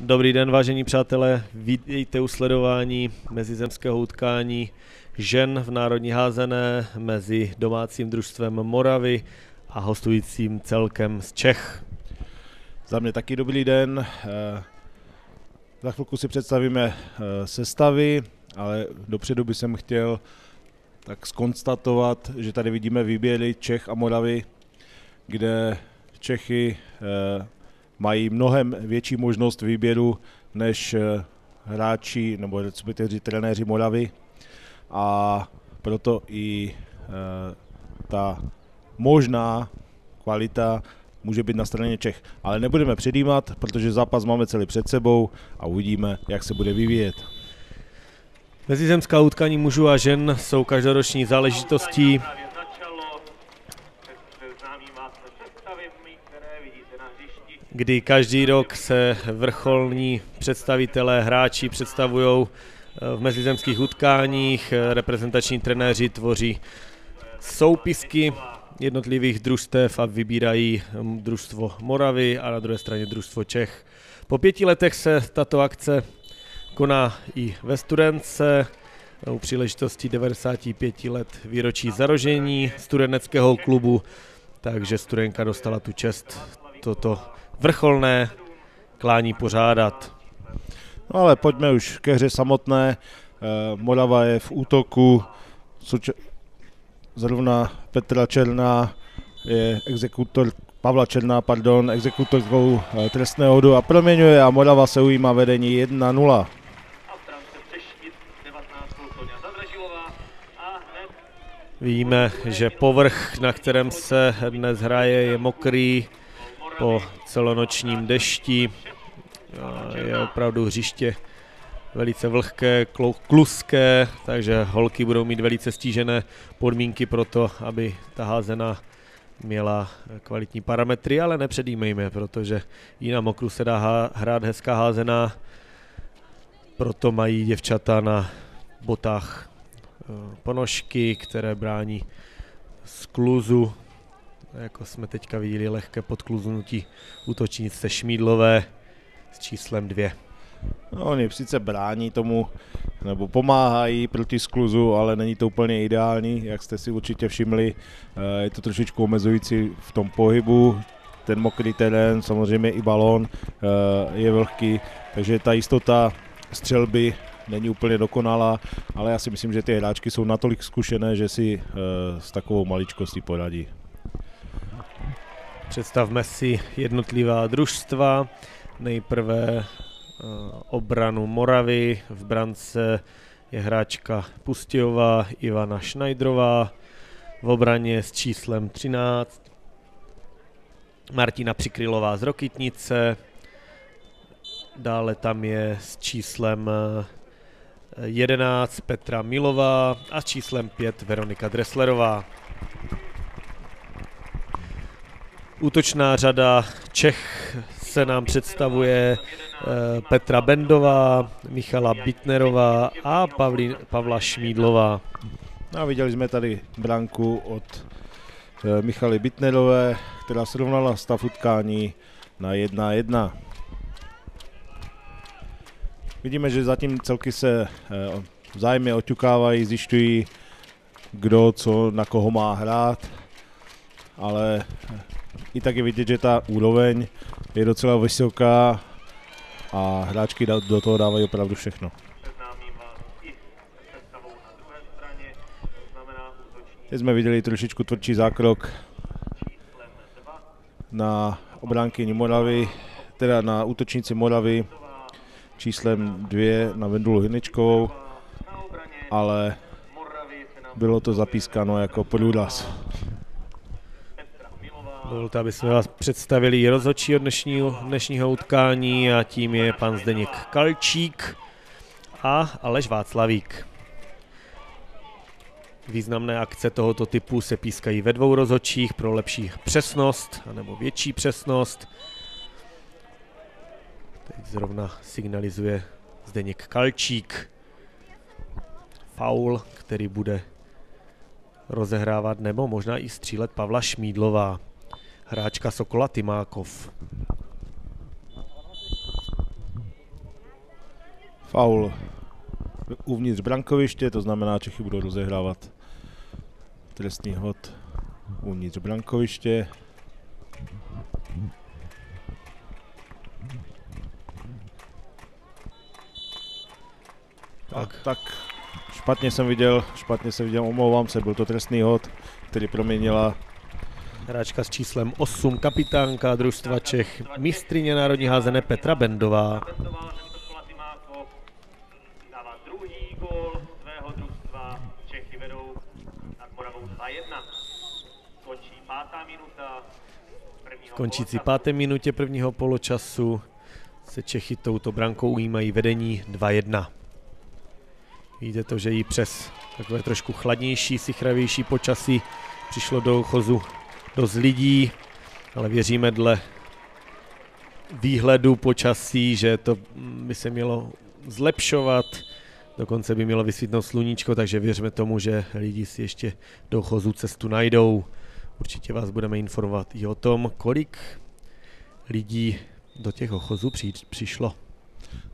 Dobrý den, vážení přátelé. Vítejte u sledování mezizemského utkání žen v národní házené mezi domácím družstvem Moravy a hostujícím celkem z Čech. Za mě taky dobrý den. Eh, za chvilku si představíme eh, sestavy, ale dopředu bych jsem chtěl tak skonstatovat, že tady vidíme výběry Čech a Moravy, kde Čechy eh, mají mnohem větší možnost výběru než hráči nebo respektive trenéři Moravy a proto i ta možná kvalita může být na straně Čech. Ale nebudeme předjímat, protože zápas máme celý před sebou a uvidíme, jak se bude vyvíjet. Mezizemská utkání mužů a žen jsou každoroční záležitostí. Kdy každý rok se vrcholní představitelé, hráči představují eh, v mezizemských utkáních, reprezentační trenéři tvoří soupisky jednotlivých družstev a vybírají hm, družstvo Moravy a na druhé straně družstvo Čech. Po pěti letech se tato akce koná i ve Studence u příležitosti 95 let výročí zarožení studeneckého klubu, takže Studenka dostala tu čest toto vrcholné klání pořádat. No ale pojďme už ke hře samotné. Eh, Morava je v útoku, zrovna Petra Černá je exekutor Pavla Černá, pardon, exekutorkou eh, trestného hodu a proměňuje a Morava se ujímá vedení 1-0. Víme, že povrch, na kterém se dnes hraje, je mokrý po celonočním dešti. Je opravdu hřiště velice vlhké, kluské, takže holky budou mít velice stížené podmínky pro to, aby ta házena měla kvalitní parametry, ale nepředjímejme, protože i na mokru se dá hrát hezká házená, proto mají děvčata na botách eh, ponožky, které brání skluzu, jako jsme teďka viděli lehké podkluznutí útočnice Šmídlové s číslem 2. No, oni sice brání tomu, nebo pomáhají proti skluzu, ale není to úplně ideální, jak jste si určitě všimli. Eh, je to trošičku omezující v tom pohybu, ten mokrý terén, samozřejmě i balón eh, je vlhký, takže ta jistota střelby není úplně dokonalá, ale já si myslím, že ty hráčky jsou natolik zkušené, že si eh, s takovou maličkostí poradí. Představme si jednotlivá družstva. Nejprve Eh, obranu Moravy. V brance je hráčka Pustějová Ivana Šnajdrová. V obraně s číslem 13 Martina Přikrylová z Rokitnice. Dále tam je s číslem 11 eh, Petra Milová a s číslem 5 Veronika Dreslerová. Útočná řada Čech se nám představuje Eh, Petra Bendová, Michala Bitnerová a Pavlí, Pavla Šmídlová. A viděli jsme tady branku od eh, Michaly Bitnerové, která srovnala stav utkání na 1-1. Vidíme, že zatím celky se eh, vzájemně oťukávají, zjišťují, kdo co na koho má hrát, ale i tak je vidět, že ta úroveň je docela vysoká a hráčky do toho dávají opravdu všechno. Teď jsme viděli trošičku tvrdší zákrok na obránkyni Moravy, teda na útočníci Moravy číslem 2 na Vendulu Hynečkovou, ale bylo to zapískáno jako průraz. Dovolte, aby jsme vás představili rozhodčí od dnešního, dnešního utkání a tím je pan Zdeněk Kalčík a Aleš Václavík. Významné akce tohoto typu se pískají ve dvou rozhodčích pro lepší přesnost nebo větší přesnost. Teď zrovna signalizuje Zdeněk Kalčík. Faul, který bude rozehrávat nebo možná i střílet Pavla Šmídlová hráčka Sokola Tymákov. Faul uvnitř brankoviště, to znamená, Čechy budou rozehrávat trestný hod uvnitř brankoviště. Tak, tak špatně jsem viděl, špatně jsem viděl, omlouvám se, byl to trestný hod, který proměnila Hráčka s číslem 8, kapitánka družstva Čech, mistrině národní házené Petra Bendová. Končící páté minutě prvního poločasu se Čechy touto brankou ujímají vedení 2-1. Vidíte to, že jí přes takové trošku chladnější, sichravější počasí přišlo do chozu dost lidí, ale věříme dle výhledu počasí, že to by se mělo zlepšovat, dokonce by mělo vysvítnout sluníčko, takže věříme tomu, že lidi si ještě do chozu cestu najdou. Určitě vás budeme informovat i o tom, kolik lidí do těch ochozů přišlo.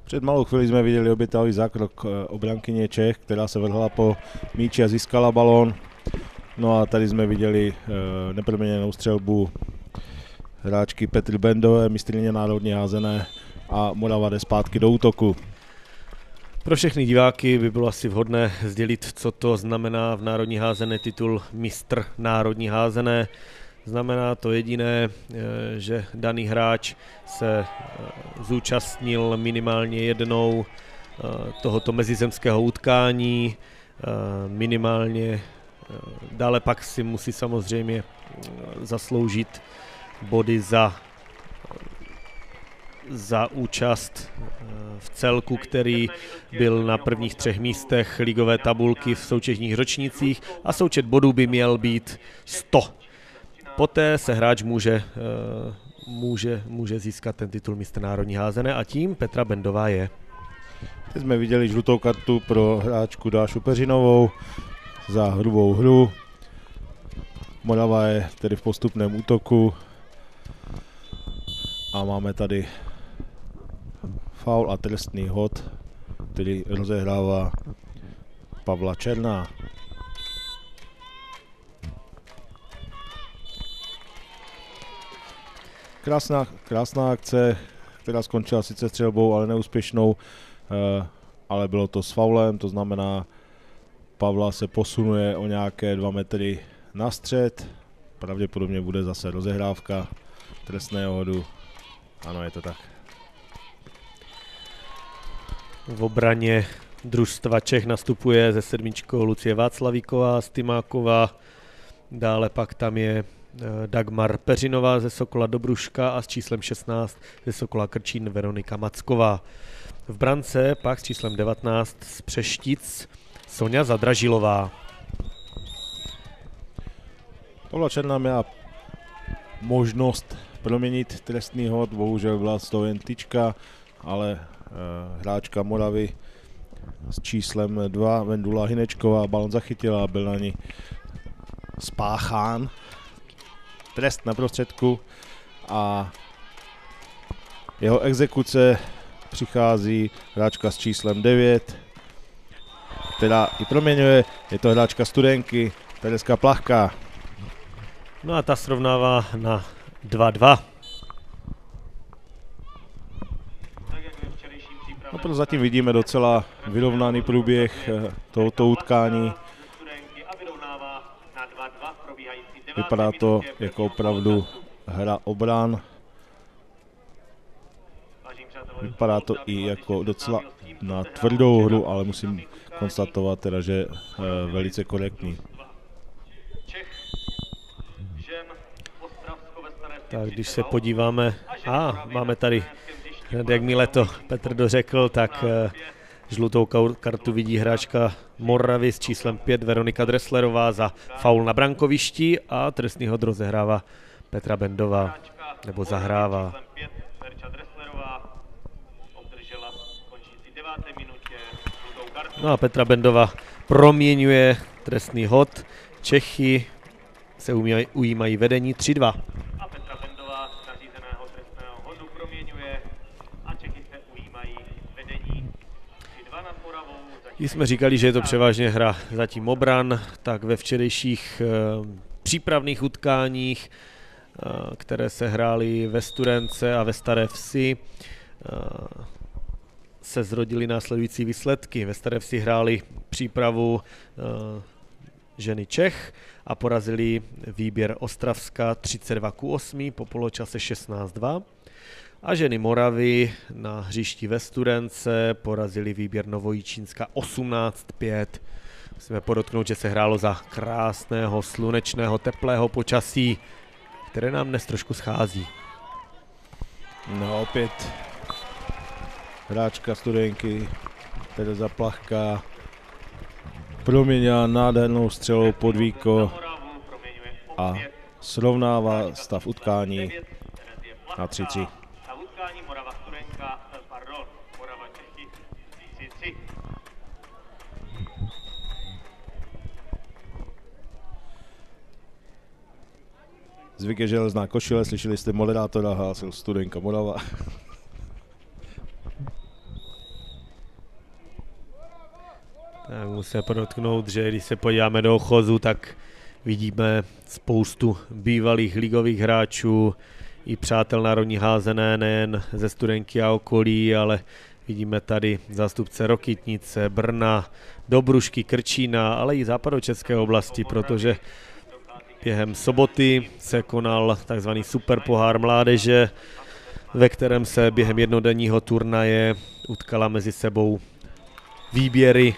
Před malou chvíli jsme viděli obětavý zákrok eh, obrankyně Čech, která se vrhla po míči a získala balón. No a tady jsme viděli uh, neproměněnou střelbu hráčky Petry Bendové, mistrně národní házené a Morava jde zpátky do útoku. Pro všechny diváky by bylo asi vhodné sdělit, co to znamená v národní házené titul mistr národní házené. Znamená to jediné, eh, že daný hráč se eh, zúčastnil minimálně jednou tohoto mezizemského utkání, minimálně dále pak si musí samozřejmě eh, zasloužit body za, za účast eh, v celku, který byl na prvních třech místech ligové tabulky v soutěžních ročnících a součet bodů by měl být 100. Poté se hráč může, může, může získat ten titul mistr národní házené a tím Petra Bendová je. Teď jsme viděli žlutou kartu pro hráčku Dášu Peřinovou, za hrubou hru. Morava je tedy v postupném útoku a máme tady faul a trestný hod, který rozehrává Pavla Černá. Krásná, krásná akce, která skončila sice střelbou, ale neúspěšnou, eh, ale bylo to s faulem, to znamená Pavla se posunuje o nějaké dva metry na střed. Pravděpodobně bude zase rozehrávka trestného hodu. Ano, je to tak. V obraně družstva Čech nastupuje ze sedmičkou Lucie Václavíková, Stymáková, dále pak tam je eh, Dagmar Peřinová ze Sokola Dobruška a s číslem 16 ze Sokola Krčín Veronika Macková. V brance pak s číslem 19 z Přeštic Sonja Zadražilová. Pavla Černá měla možnost proměnit trestný hod, bohužel byla to jen tyčka, ale uh, hráčka Moravy s číslem 2, Vendula Hinečková, balon zachytila a byl na ní spáchán. Trest na prostředku a jeho exekuce přichází hráčka s číslem 9, teda i proměňuje. Je to hráčka studenky, Tereska Plachka. No a ta srovnává na 2-2. No to zatím vidíme docela vyrovnaný průběh eh, tohoto utkání. Vypadá to jako opravdu hra obran. Vypadá to i jako docela na tvrdou hru, ale musím konstatovat teda, že uh, velice korektní. Tak když se podíváme, a máme tady, jakmile to Petr dořekl, tak uh, žlutou kartu vidí hráčka Moravy s číslem 5 Veronika Dresslerová za faul na brankovišti a trestný hod rozehrává Petra Bendová, nebo zahrává. No a Petra Bendova proměňuje trestný hod. Čechy se ujímají, ujímají vedení 3-2. A Petra Bendová z nařízeného trestného hodu proměňuje a Čechy se ujímají vedení Když jsme říkali, že je to převážně hra zatím obran, tak ve včerejších eh, přípravných utkáních, eh, které se hrály ve Studence a ve Staré Vsi, eh, se zrodily následující výsledky. Ve Staré Vsi hráli přípravu ženy Čech a porazili výběr Ostravska 32 k 8 po poločase 16-2 a ženy Moravy na hřišti ve Studence porazili výběr Novojíčínska 18-5. Musíme podotknout, že se hrálo za krásného, slunečného, teplého počasí, které nám dnes trošku schází. No opět hráčka studenky Tereza Plachka proměnila nádhernou střelou podvíko a srovnává stav utkání na 3-3. Zvyk je železná košile, slyšeli jste moderátora, hlásil studenka Morava. Tak musíme podotknout, že když se podíváme do ochozu, tak vidíme spoustu bývalých ligových hráčů, i přátel národní házené, nejen ze studenky a okolí, ale vidíme tady zástupce Rokitnice, Brna, Dobrušky, Krčína, ale i západočeské oblasti, protože Během soboty se konal tzv. superpohár mládeže, ve kterém se během jednodenního turnaje utkala mezi sebou výběry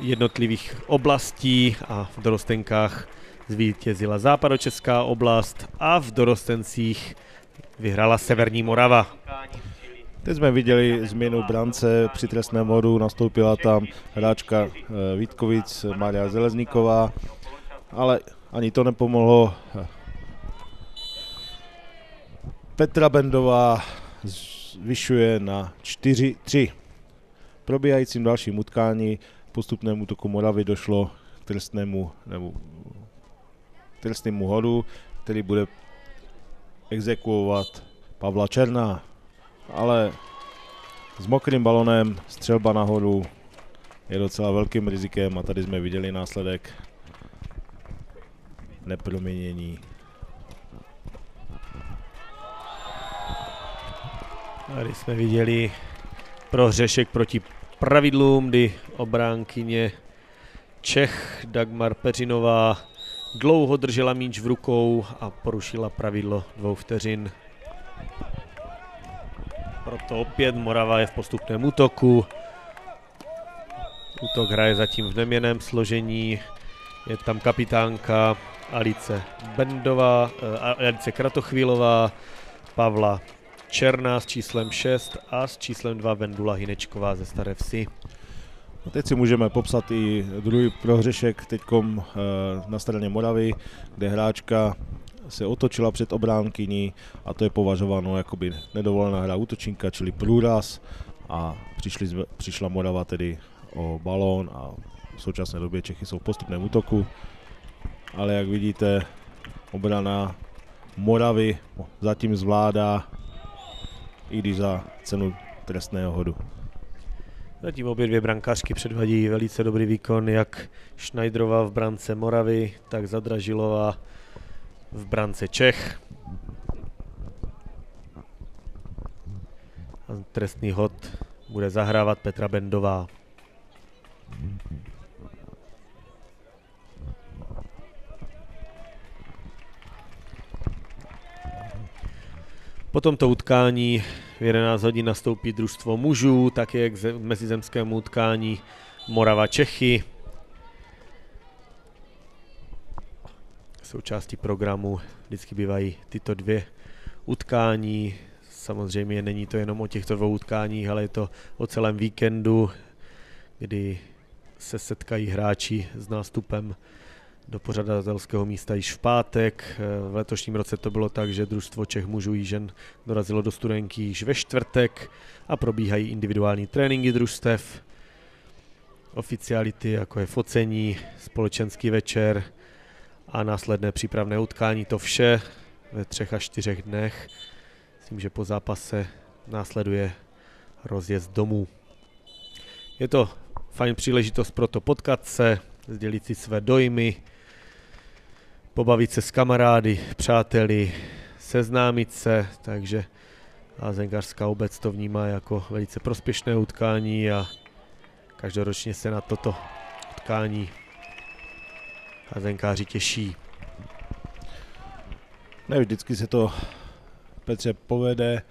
jednotlivých oblastí a v dorostenkách zvítězila západočeská oblast a v dorostencích vyhrála Severní Morava. Teď jsme viděli změnu brance při trestném modu, nastoupila tam hráčka eh, Vítkovic Maria Zelezníková, ale ani to nepomohlo. Petra Bendová zvyšuje na 4-3. Probíhajícím dalším utkání postupnému toku Moravy došlo k trestnému, nebo trestnému hodu, který bude exekuovat Pavla Černá. Ale s mokrým balonem střelba nahoru je docela velkým rizikem a tady jsme viděli následek neproměnění. Tady jsme viděli prohřešek proti pravidlům, kdy obránkyně Čech Dagmar Peřinová dlouho držela míč v rukou a porušila pravidlo dvou vteřin. Proto opět Morava je v postupném útoku. Útok hraje zatím v neměném složení. Je tam kapitánka Alice Bendová, uh, Alice Kratochvílová, Pavla Černá s číslem 6 a s číslem 2 Vendula Hinečková ze Staré Vsi. No teď si můžeme popsat i druhý prohřešek teď uh, na straně Moravy, kde hráčka se otočila před obránkyní a to je považováno jako by nedovolená hra útočníka, čili průraz a přišli, přišla Morava tedy o balón a v současné době Čechy jsou v postupném útoku ale jak vidíte, obrana Moravy zatím zvládá, i když za cenu trestného hodu. Zatím obě dvě brankářky předvadí velice dobrý výkon, jak Schneiderová v brance Moravy, tak Zadražilová v brance Čech. A trestný hod bude zahrávat Petra Bendová. Po tomto utkání v 11 hodin nastoupí družstvo mužů, také k mezizemskému utkání Morava Čechy. Součástí programu vždycky bývají tyto dvě utkání. Samozřejmě není to jenom o těchto dvou utkáních, ale je to o celém víkendu, kdy se setkají hráči s nástupem do pořadatelského místa již v pátek. V letošním roce to bylo tak, že družstvo Čech mužů žen dorazilo do studenky již ve čtvrtek a probíhají individuální tréninky družstev, oficiality jako je focení, společenský večer a následné přípravné utkání. To vše ve třech až čtyřech dnech. Myslím, že po zápase následuje rozjezd domů. Je to fajn příležitost pro to potkat se, sdělit si své dojmy, pobavit se s kamarády, přáteli, seznámit se, takže Házenkařská obec to vnímá jako velice prospěšné utkání a každoročně se na toto utkání házenkáři těší. Ne, vždycky se to Petře povede.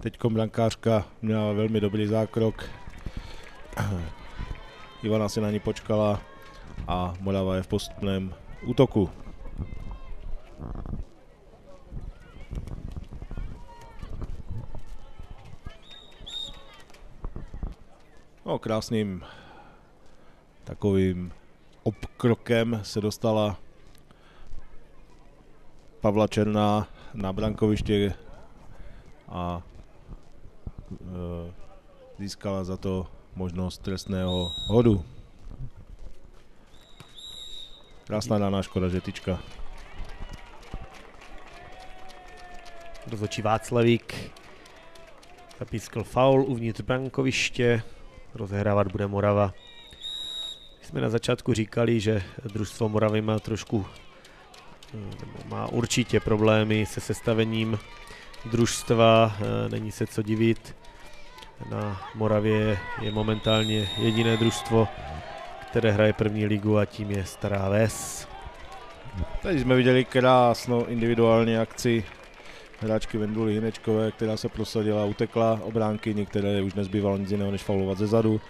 Teď brankářka měla velmi dobrý zákrok. Ivana si na ní počkala a Morava je v postupném útoku. No, krásným takovým obkrokem se dostala Pavla Černá na brankoviště a e, získala za to možnost trestného hodu. Krásná dána škoda, že Rozhodčí Václavík zapískl faul uvnitř brankoviště, rozehrávat bude Morava. Jsme na začátku říkali, že družstvo Moravy má trošku má určitě problémy se sestavením družstva, eh, není se co divit. Na Moravě je momentálně jediné družstvo, které hraje první ligu a tím je Stará Ves. Tady jsme viděli krásnou individuální akci hráčky Venduly Hinečkové, která se prosadila, utekla. Obránky, některé už nezbývalo nic jiného, než faulovat ze zadu.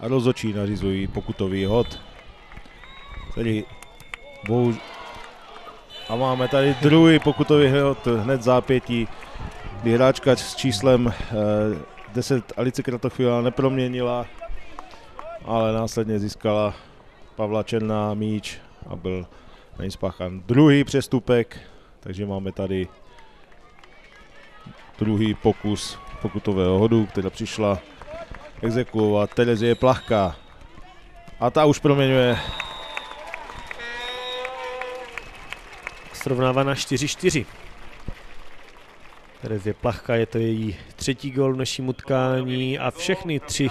A rozhodčí nařizují pokutový hod. Tedy bohuž... A máme tady druhý pokutový hod hned zápětí, kdy hráčka s číslem eh, 10 Alice Kratochvíla neproměnila, ale následně získala Pavla Černá míč a byl na ní spáchan druhý přestupek, takže máme tady druhý pokus pokutového hodu, která přišla exekuovat Terezie Plachka. A ta už proměňuje. Srovnává na 4-4. Terezie Plachka, je to její třetí gol v našem utkání a všechny tři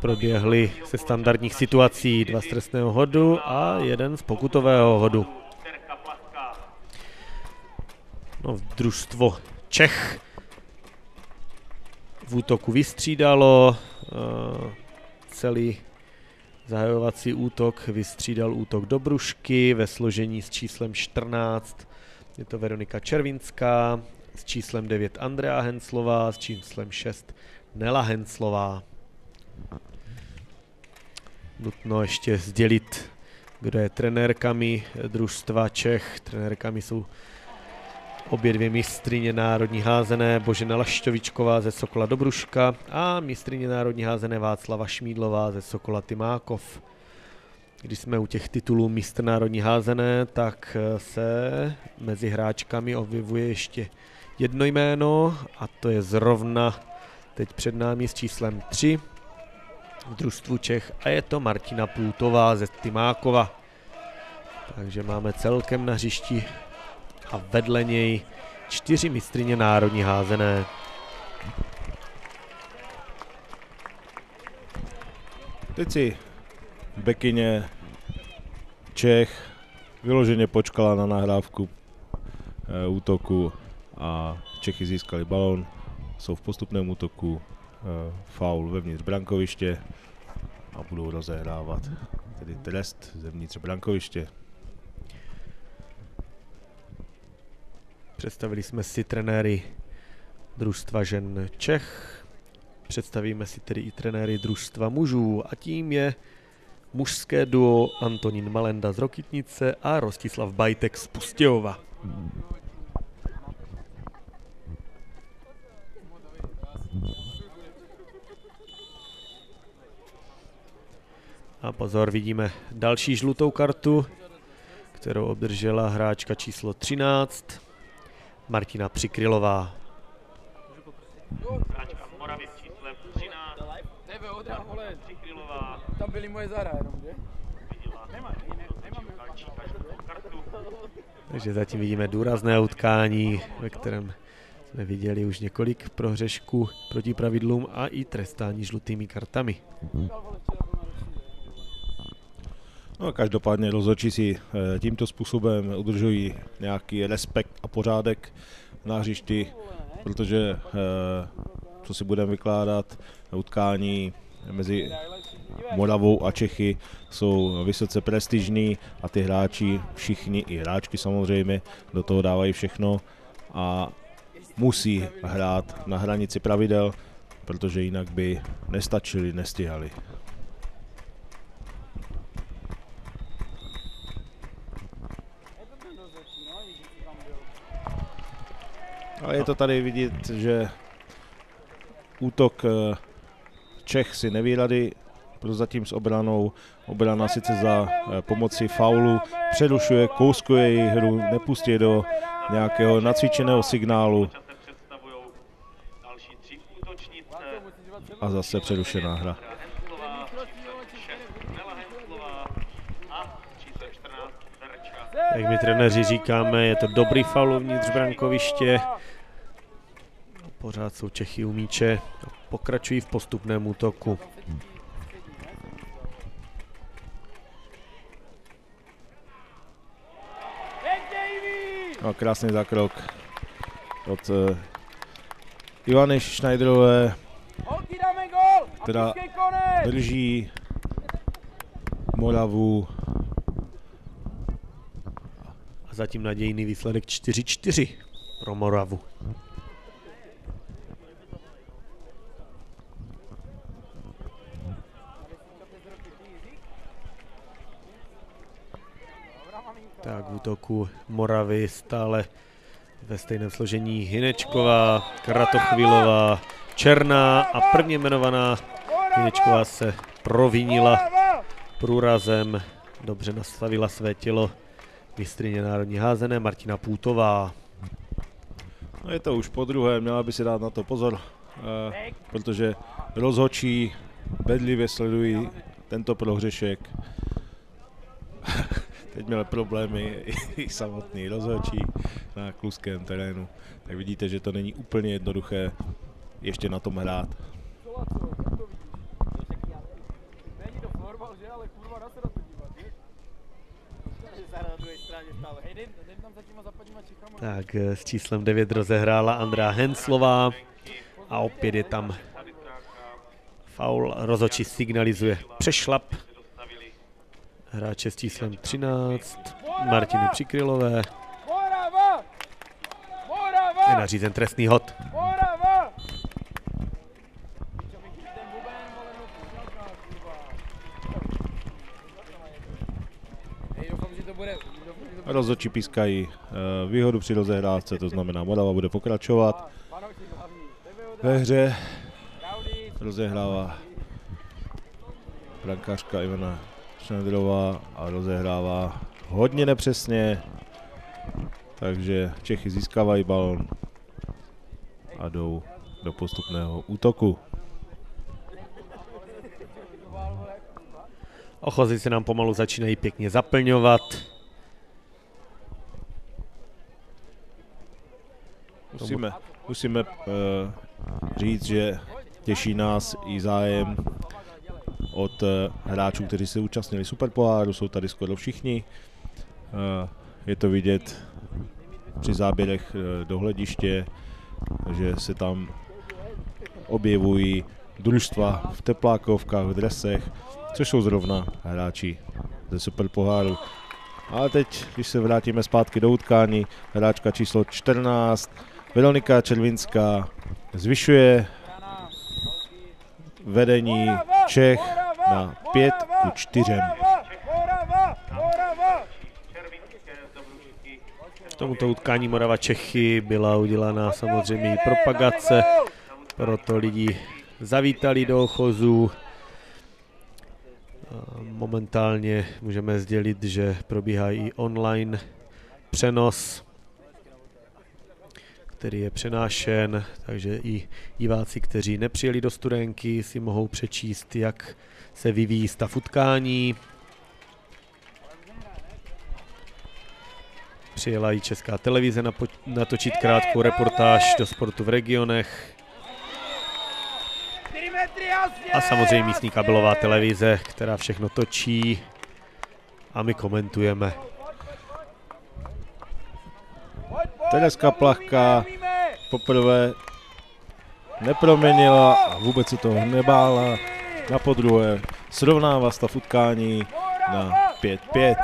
proběhly se standardních situací. Dva z trestného hodu a jeden z pokutového hodu. No, družstvo Čech v útoku vystřídalo, uh, celý zahajovací útok vystřídal útok do Brušky ve složení s číslem 14. Je to Veronika Červinská, s číslem 9 Andrea Henslová, s číslem 6 Nela Henslová. Nutno ještě sdělit, kdo je trenérkami družstva Čech. Trenérkami jsou obě dvě mistrině národní házené Božena Lašťovičková ze Sokola Dobruška a mistrině národní házené Václava Šmídlová ze Sokola Tymákov. Když jsme u těch titulů mistr národní házené, tak se mezi hráčkami objevuje ještě jedno jméno a to je zrovna teď před námi s číslem 3 v družstvu Čech a je to Martina Půtová ze Tymákova. Takže máme celkem na hřišti a vedle něj čtyři mistrině národní házené. Teď si bekyně Čech vyloženě počkala na nahrávku e, útoku a Čechy získali balón, jsou v postupném útoku, e, faul vevnitř brankoviště a budou rozehrávat tedy trest zevnitř brankoviště. Představili jsme si trenéry družstva žen Čech, představíme si tedy i trenéry družstva mužů a tím je mužské duo Antonín Malenda z Rokitnice a Rostislav Bajtek z Pustějova. A pozor, vidíme další žlutou kartu, kterou obdržela hráčka číslo 13, Martina Přikrylová. Hráčka Moravy s číslem 13, Přikrylová. Tam byly moje zara jenom, že? Takže zatím vidíme důrazné utkání, ve kterém jsme viděli už několik prohřešků proti pravidlům a i trestání žlutými kartami. No, každopádně rozhodčí si eh, tímto způsobem udržují nějaký respekt a pořádek na hřišti, protože eh, co si budeme vykládat, utkání mezi Moravou a Čechy jsou vysoce prestižní a ty hráči, všichni i hráčky samozřejmě, do toho dávají všechno a musí hrát na hranici pravidel, protože jinak by nestačili, nestihali. Ale je to tady vidět, že útok eh, Čech si neví rady prozatím s obranou. Obrana sice za eh, pomoci faulu přerušuje, kouskuje její hru, nepustí do nějakého nacvičeného signálu. A zase přerušená hra. Jak my trenéři říkáme, je to dobrý faul uvnitř brankoviště. Pořád jsou Čechy u míče a pokračují v postupném útoku. No, krásný zakrok od uh, Ivany Schneiderové, která drží Moravu. A zatím nadějný výsledek 4-4 pro Moravu. Tak v útoku Moravy stále ve stejném složení Hinečková, Kratochvilová, Černá a prvně jmenovaná Hinečková se provinila průrazem, dobře nastavila své tělo mistrině národní házené Martina Půtová. No je to už po druhé, měla by si dát na to pozor, eh, protože rozhočí bedlivě sledují tento prohřešek. Teď měl problémy i samotný rozhodčí na kluském terénu. Tak vidíte, že to není úplně jednoduché ještě na tom hrát. Tak eh, s číslem 9 rozehrála Andrá Henslová a opět je tam faul. Rozoči signalizuje přešlap hráče s číslem 13, Martiny Přikrylové. Je nařízen trestný hod. Rozhodčí pískají eh, výhodu při rozehrávce, to znamená Morava bude pokračovat ve hře. Rozehrává brankářka Ivana Schneiderová a rozehrává hodně nepřesně, takže Čechy získávají balon a jdou do postupného útoku. Ochozy se nám pomalu začínají pěkně zaplňovat. Musíme, musíme uh, říct, že těší nás i zájem od uh, hráčů, kteří se účastnili Superpoháru, jsou tady skoro všichni. Uh, je to vidět při záběrech uh, do hlediště, že se tam objevují družstva v teplákovkách, v dresech, což jsou zrovna hráči ze Superpoháru. Ale teď, když se vrátíme zpátky do utkání, hráčka číslo 14, Veronika Červinská, zvyšuje vedení Čech na 5 ku 4. V tomuto utkání Morava Čechy byla udělána samozřejmě i propagace, proto lidi zavítali do ochozu. Momentálně můžeme sdělit, že probíhá i online přenos, který je přenášen, takže i diváci, kteří nepřijeli do studenky, si mohou přečíst, jak se vyvíjí stav utkání. Přijela i Česká televize natočit krátkou reportáž do sportu v regionech. A samozřejmě místní kabelová televize, která všechno točí. a my komentujeme. Tereska Plachka poprvé neproměnila a vůbec se toho nebála. Na podruhé srovnává stav utkání na 5-5.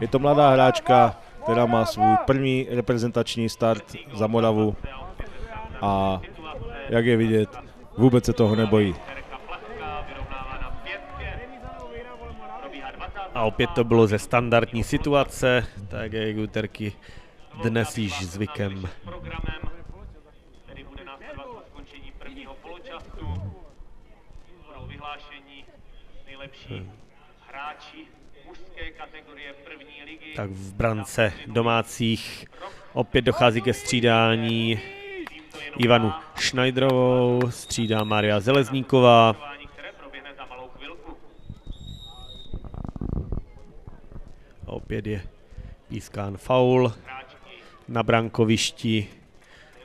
Je to mladá hráčka, která má svůj první reprezentační start za Moravu a jak je vidět, vůbec se toho nebojí. A opět to bylo ze standardní situace, tak jak úterky dnes již zvykem. Tak v brance domácích opět dochází ke střídání Ivanu Schneiderovou, střídá Maria Zelezníková. Opět je pískán faul na brankovišti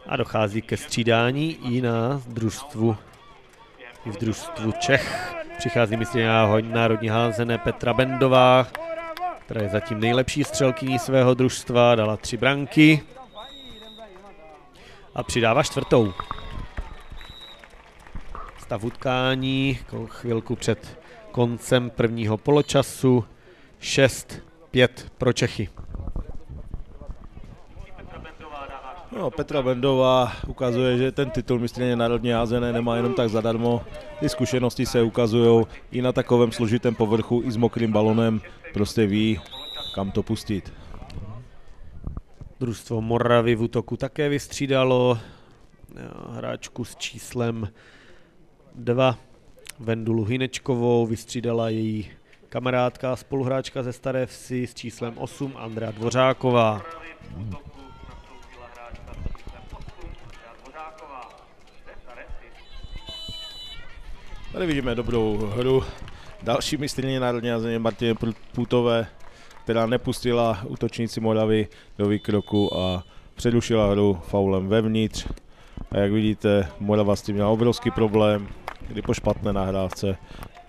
a dochází ke střídání i na družstvu, i v družstvu Čech. Přichází myslím národní házené Petra Bendová, která je zatím nejlepší střelkyní svého družstva, dala tři branky a přidává čtvrtou. Stav utkání chvilku před koncem prvního poločasu 6-5 pro Čechy. No, Petra Bendová ukazuje, že ten titul mistrně národně házené nemá jenom tak zadarmo. Ty zkušenosti se ukazují i na takovém složitém povrchu, i s mokrým balonem. Prostě ví, kam to pustit. Družstvo Moravy v útoku také vystřídalo hráčku s číslem 2. Vendulu Hinečkovou vystřídala její kamarádka a spoluhráčka ze Staré Vsi s číslem 8 Andrea Dvořáková. Tady vidíme dobrou hru. Další mistrně národní země Martiny Putové, která nepustila útočníci Moravy do výkroku a předušila hru faulem vevnitř. A jak vidíte, Morava s tím měla obrovský problém, kdy po špatné nahrávce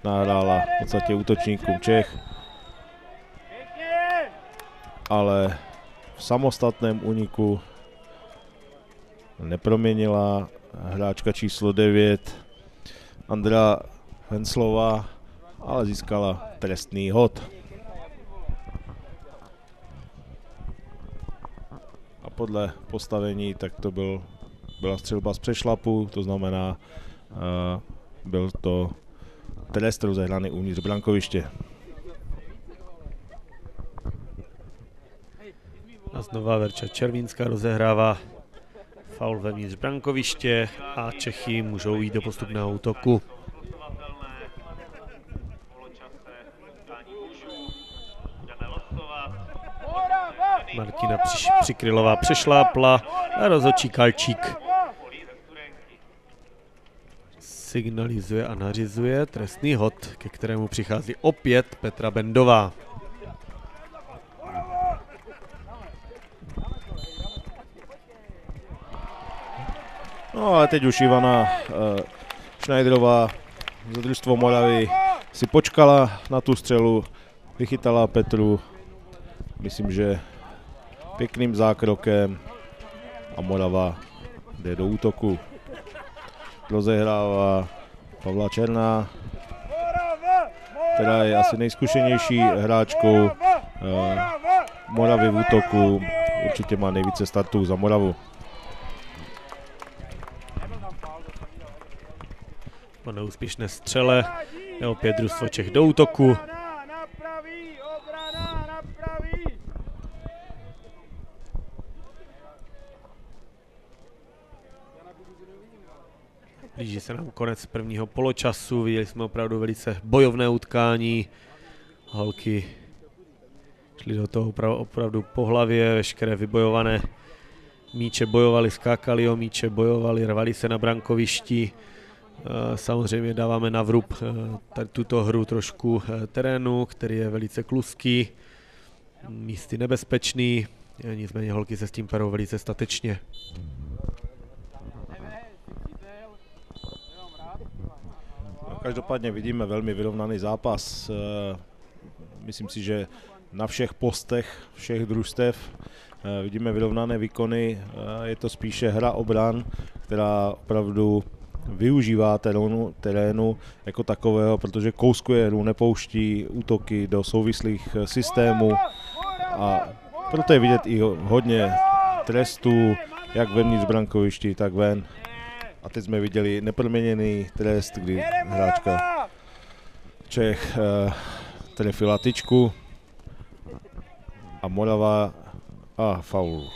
nahrála v podstatě útočníkům Čech. Ale v samostatném úniku neproměnila hráčka číslo 9 Andra Henslova, ale získala trestný hod. A podle postavení tak to byl, byla střelba z přešlapu, to znamená, uh, byl to trest rozehraný uvnitř brankoviště. A znova Verča Červínská rozehrává faul vevnitř brankoviště a Čechy můžou jít do postupného útoku. Martina Přiš, Přikrylová přešlápla a rozhodčí Kalčík signalizuje a nařizuje trestný hod, ke kterému přichází opět Petra Bendová. No a teď už Ivana uh, Schneiderová za družstvo Moravy si počkala na tu střelu, vychytala Petru, myslím, že pěkným zákrokem a Morava jde do útoku. Rozehrává Pavla Černá, která je asi nejzkušenější hráčkou uh, Moravy v útoku. Určitě má nejvíce startů za Moravu. Neúspěšné střele je opět družstvo Čech do útoku. Blíží se nám konec prvního poločasu, viděli jsme opravdu velice bojovné utkání. Holky šly do toho opravdu po hlavě, veškeré vybojované míče bojovali, skákali o míče, bojovali, rvali se na brankovišti. Eh, samozřejmě dáváme na vrub eh, tuto hru trošku eh, terénu, který je velice kluský, místy nebezpečný, nicméně holky se s tím perou velice statečně. Každopádně vidíme velmi vyrovnaný zápas. Myslím si, že na všech postech všech družstev. Vidíme vyrovnané výkony, je to spíše hra obran, která opravdu využívá terénu, terénu jako takového, protože kouskuje hru, nepouští útoky do souvislých systémů a proto je vidět i hodně trestů, jak vevnitř brankovišti, tak ven. A teď jsme viděli neproměněný trest, kdy hráčka Čech uh, trefila tyčku a Morava a faul.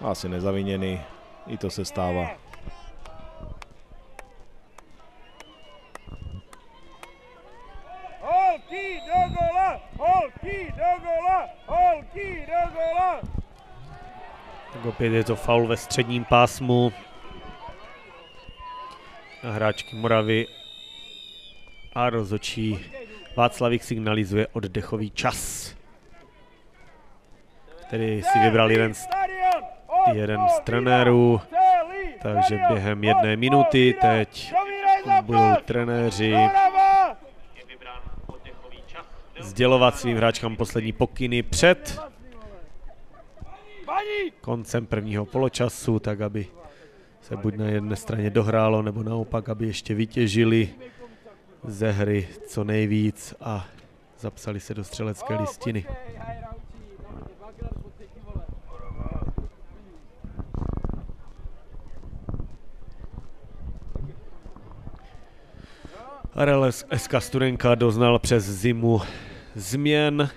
Asi nezaviněný, i to se stává. Holky do gola! Holky do gola! Holky do gola! Tak opět je to faul ve středním pásmu. Na hráčky Moravy a rozočí Václavík signalizuje oddechový čas, který si vybral jeden z, jeden z trenérů, takže během jedné minuty teď budou trenéři sdělovat svým hráčkám poslední pokyny před koncem prvního poločasu, tak aby se buď na jedné straně dohrálo, nebo naopak, aby ještě vytěžili ze hry co nejvíc a zapsali se do střelecké listiny. RLS SK Studenka doznal přes zimu změn.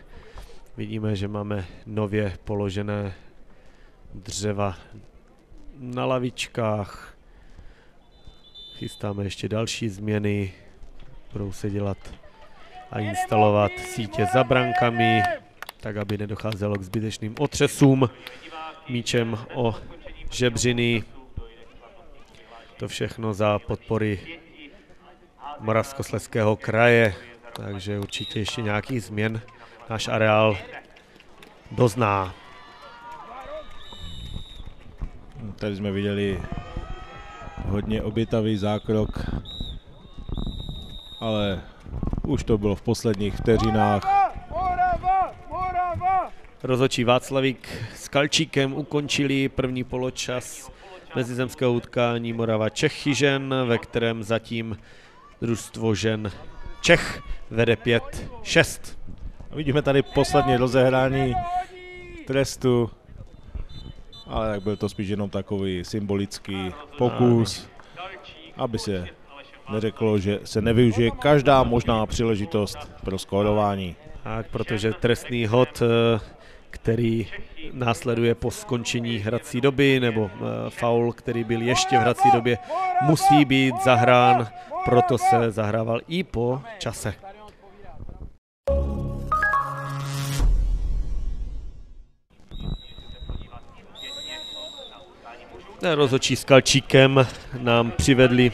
Vidíme, že máme nově položené dřeva na lavičkách. Chystáme ještě další změny. Budou se dělat a instalovat sítě za brankami, tak aby nedocházelo k zbytečným otřesům míčem o žebřiny. To všechno za podpory Moravskosleského kraje, takže určitě ještě nějaký změn náš areál dozná. Tady jsme viděli hodně obětavý zákrok, ale už to bylo v posledních vteřinách. Rozočí Václavík s Kalčíkem ukončili první poločas mezizemského utkání Morava Čechyžen, ve kterém zatím družstvo žen Čech vede 5-6. Vidíme tady poslední rozehrání trestu ale tak byl to spíš jenom takový symbolický pokus, aby se neřeklo, že se nevyužije každá možná příležitost pro skórování. Tak, protože trestný hod, eh, který následuje po skončení hrací doby, nebo eh, faul, který byl ještě v hrací době, musí být zahrán, proto se zahrával i po čase. Rozočí s Kalčíkem nám přivedli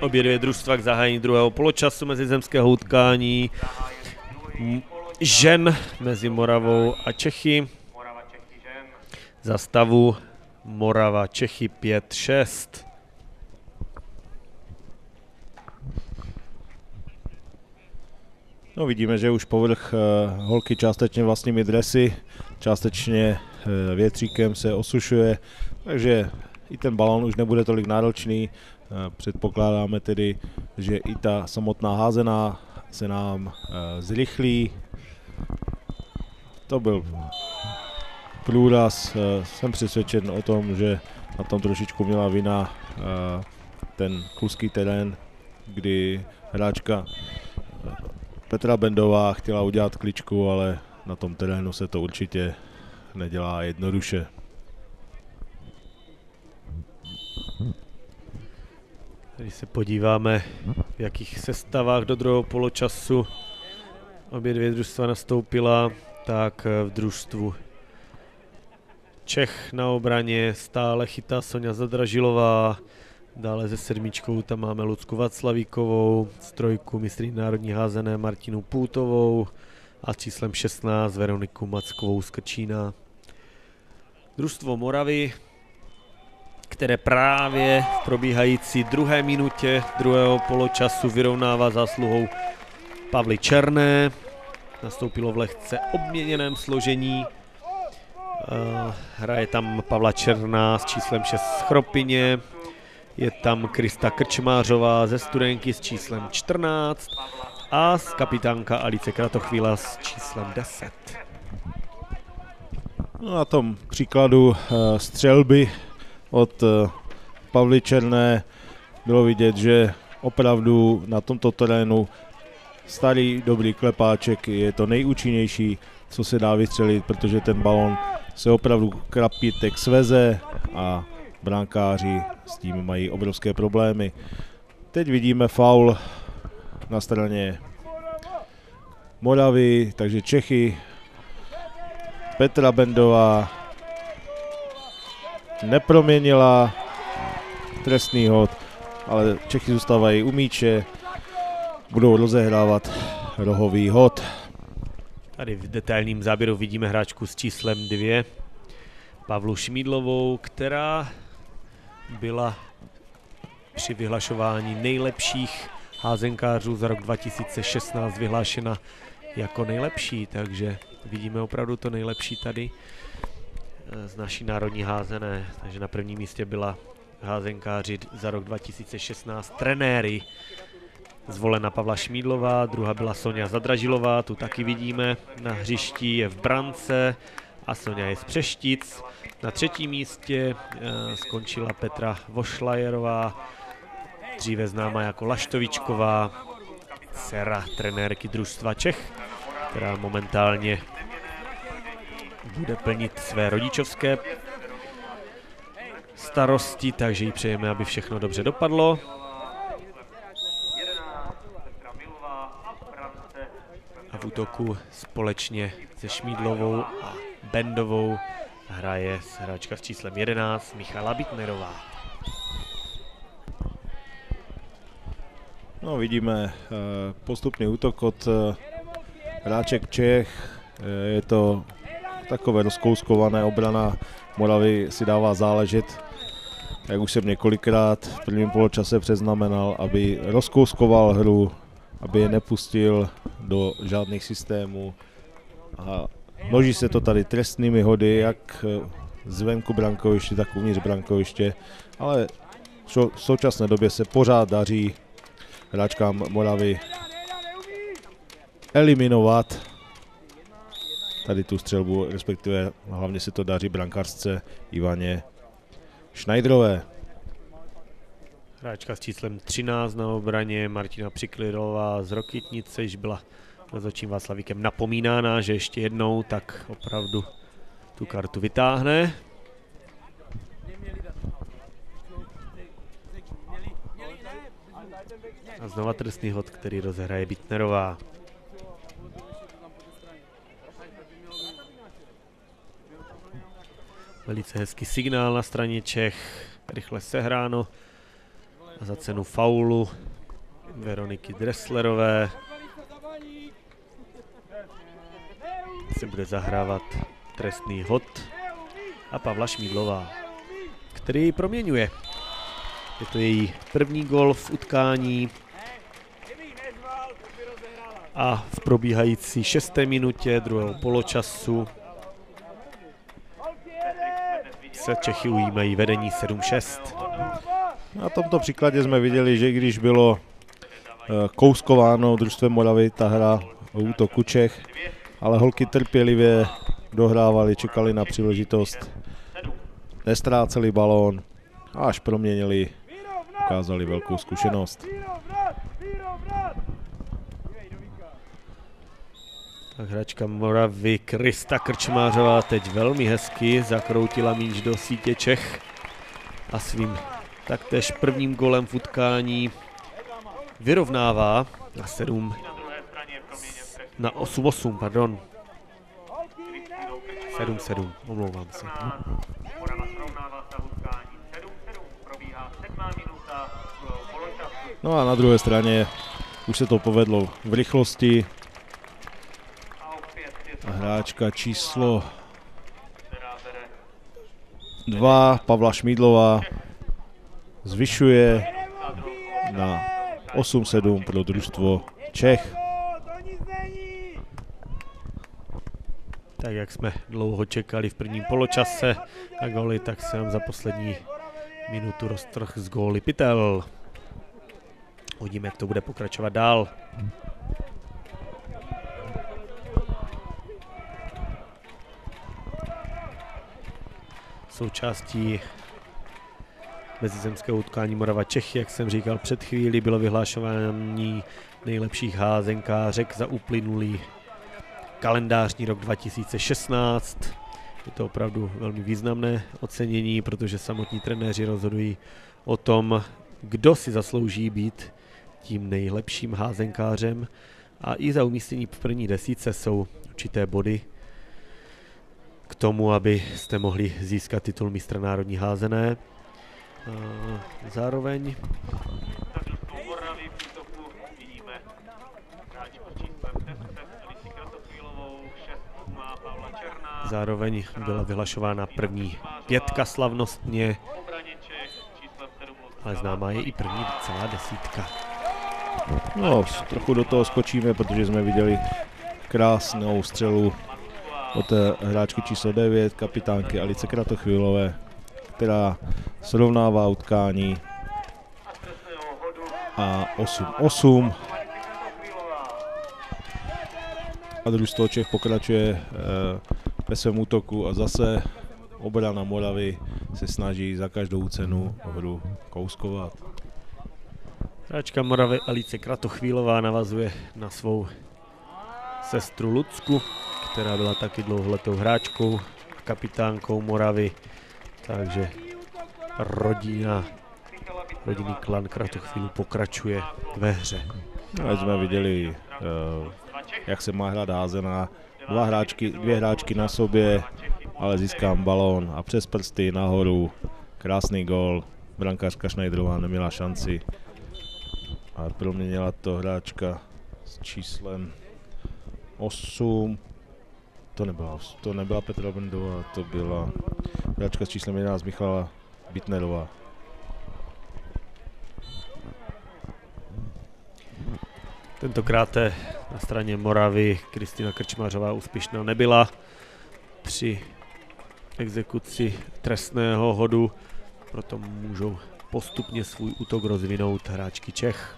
obě dvě družstva k zahájení druhého poločasu mezi zemského utkání žen mezi Moravou a Čechy. Za stavu Morava Čechy 5-6. No vidíme, že už povrch uh, holky částečně vlastními dresy, částečně uh, větříkem se osušuje, takže i ten balon už nebude tolik náročný. Uh, předpokládáme tedy, že i ta samotná házená se nám zrychlí. To byl průraz. Jsem přesvědčen o tom, že na tom trošičku měla vina ten kluský terén, kdy hráčka Petra Bendová chtěla udělat kličku, ale na tom terénu se to určitě nedělá jednoduše. Když se podíváme, v jakých sestavách do druhého poločasu obě dvě družstva nastoupila, tak v družstvu Čech na obraně stále chytá Sonja Zadražilová, Dále ze sedmičkou tam máme Lucku Vaclavíkovou, z trojku mistrní národní házené Martinu Půtovou a s číslem 16 Veroniku Mackovou z Krčína. Družstvo Moravy, které právě v probíhající druhé minutě druhého poločasu vyrovnává zásluhou Pavly Černé. nastoupilo v lehce obměněném složení. Uh, hraje tam Pavla Černá s číslem 6 z Chropině, je tam Krista Krčmářová ze Studenky s číslem 14 a z kapitánka Alice Kratochvíla s číslem 10. No, na tom příkladu uh, střelby od uh, Pavly Černé bylo vidět, že opravdu na tomto terénu starý dobrý klepáček je to nejúčinnější, co se dá vystřelit, protože ten balon se opravdu krapitek sveze a brankáři s tím mají obrovské problémy. Teď vidíme faul na straně Moravy, takže Čechy, Petra Bendová neproměnila trestný hod, ale Čechy zůstávají u míče, budou rozehrávat rohový hod. Tady v detailním záběru vidíme hráčku s číslem 2, Pavlu Šmídlovou, která byla při vyhlašování nejlepších házenkářů za rok 2016 vyhlášena jako nejlepší, takže vidíme opravdu to nejlepší tady eh, z naší národní házené. Takže na prvním místě byla házenkáři za rok 2016 trenéry zvolena Pavla Šmídlová, druhá byla Sonja Zadražilová, tu taky vidíme na hřišti, je v brance a Sonja je z Přeštic. Na třetím místě e, skončila Petra Vošlajerová, dříve známá jako Laštovičková, dcera trenérky družstva Čech, která momentálně bude plnit své rodičovské starosti, takže jí přejeme, aby všechno dobře dopadlo. A v útoku společně se Šmídlovou a Bendovou hraje hráčka s číslem 11 Michala Bitnerová. No vidíme eh, postupný útok od eh, hráček Čech. Eh, je to takové rozkouskované obrana Moravy si dává záležet. Jak už jsem několikrát v prvním poločase přeznamenal, aby rozkouskoval hru, aby je nepustil do žádných systémů. A množí se to tady trestnými hody, jak zvenku brankoviště, tak uvnitř brankoviště, ale v současné době se pořád daří hráčkám Moravy eliminovat tady tu střelbu, respektive hlavně se to daří brankářce Ivaně Schneiderové. Hráčka s číslem 13 na obraně, Martina Přiklirová z Rokitnice, již byla rozhodčím Václavíkem napomínána, že ještě jednou tak opravdu tu kartu vytáhne. A znova trestný hod, který rozehraje Bitnerová. Velice hezký signál na straně Čech, rychle sehráno a za cenu faulu Veroniky Dresslerové se bude zahrávat trestný hod a Pavla Šmídlová, který proměňuje. Je to její první gol v utkání a v probíhající šesté minutě druhého poločasu se Čechy ujímají vedení 7-6. Na tomto příkladě jsme viděli, že když bylo eh, kouskováno družstvem Moravy ta hra útoku Čech, ale holky trpělivě dohrávali, čekali na příležitost, nestráceli balón a až proměnili, ukázali velkou zkušenost. Tak hračka Moravy Krista Krčmářová teď velmi hezky zakroutila míč do sítě Čech a svým taktéž prvním golem v utkání vyrovnává na 7 na 8-8, pardon. 7-7, omlouvám se. No a na druhé straně už se to povedlo v rychlosti, a hráčka číslo 2, Pavla Šmídlová, zvyšuje na 8-7 pro družstvo Čech. Tak jak jsme dlouho čekali v prvním poločase na góly, tak se nám za poslední minutu roztrh z góly Pitel. Uvidíme, jak to bude pokračovat dál. Součástí mezizemského utkání Morava Čechy, jak jsem říkal před chvíli, bylo vyhlášování nejlepších házenkářek za uplynulý kalendářní rok 2016. Je to opravdu velmi významné ocenění, protože samotní trenéři rozhodují o tom, kdo si zaslouží být tím nejlepším házenkářem a i za umístění v první desíce jsou určité body k tomu, abyste mohli získat titul mistra národní házené. Zároveň Zároveň byla vyhlašována první pětka slavnostně, ale známá je i první celá desítka. No, trochu do toho skočíme, protože jsme viděli krásnou střelu od té hráčky číslo 9, kapitánky Alice Kratochvílové, která srovnává utkání a 8-8. A družstvo Čech pokračuje eh, ve svém útoku a zase obrana Moravy se snaží za každou cenu hru kouskovat. Hráčka Moravy Alice Kratochvílová navazuje na svou sestru Lucku, která byla taky dlouholetou hráčkou, kapitánkou Moravy, takže rodina, rodinný klan Kratochvílu pokračuje ve hře. No, jsme viděli, eh, jak se má hrát házená, dva hráčky, dvě hráčky na sobě, ale získám balón a přes prsty nahoru. Krásný gol. Brankářka Schneiderová neměla šanci. A proměnila to hráčka s číslem 8. To nebyla, to nebyla Petra Bendová, to byla hráčka s číslem 11 Michala Bitnerová. Tentokrát na straně Moravy Kristýna Krčmařová úspěšná nebyla při exekuci trestného hodu, proto můžou postupně svůj útok rozvinout hráčky Čech.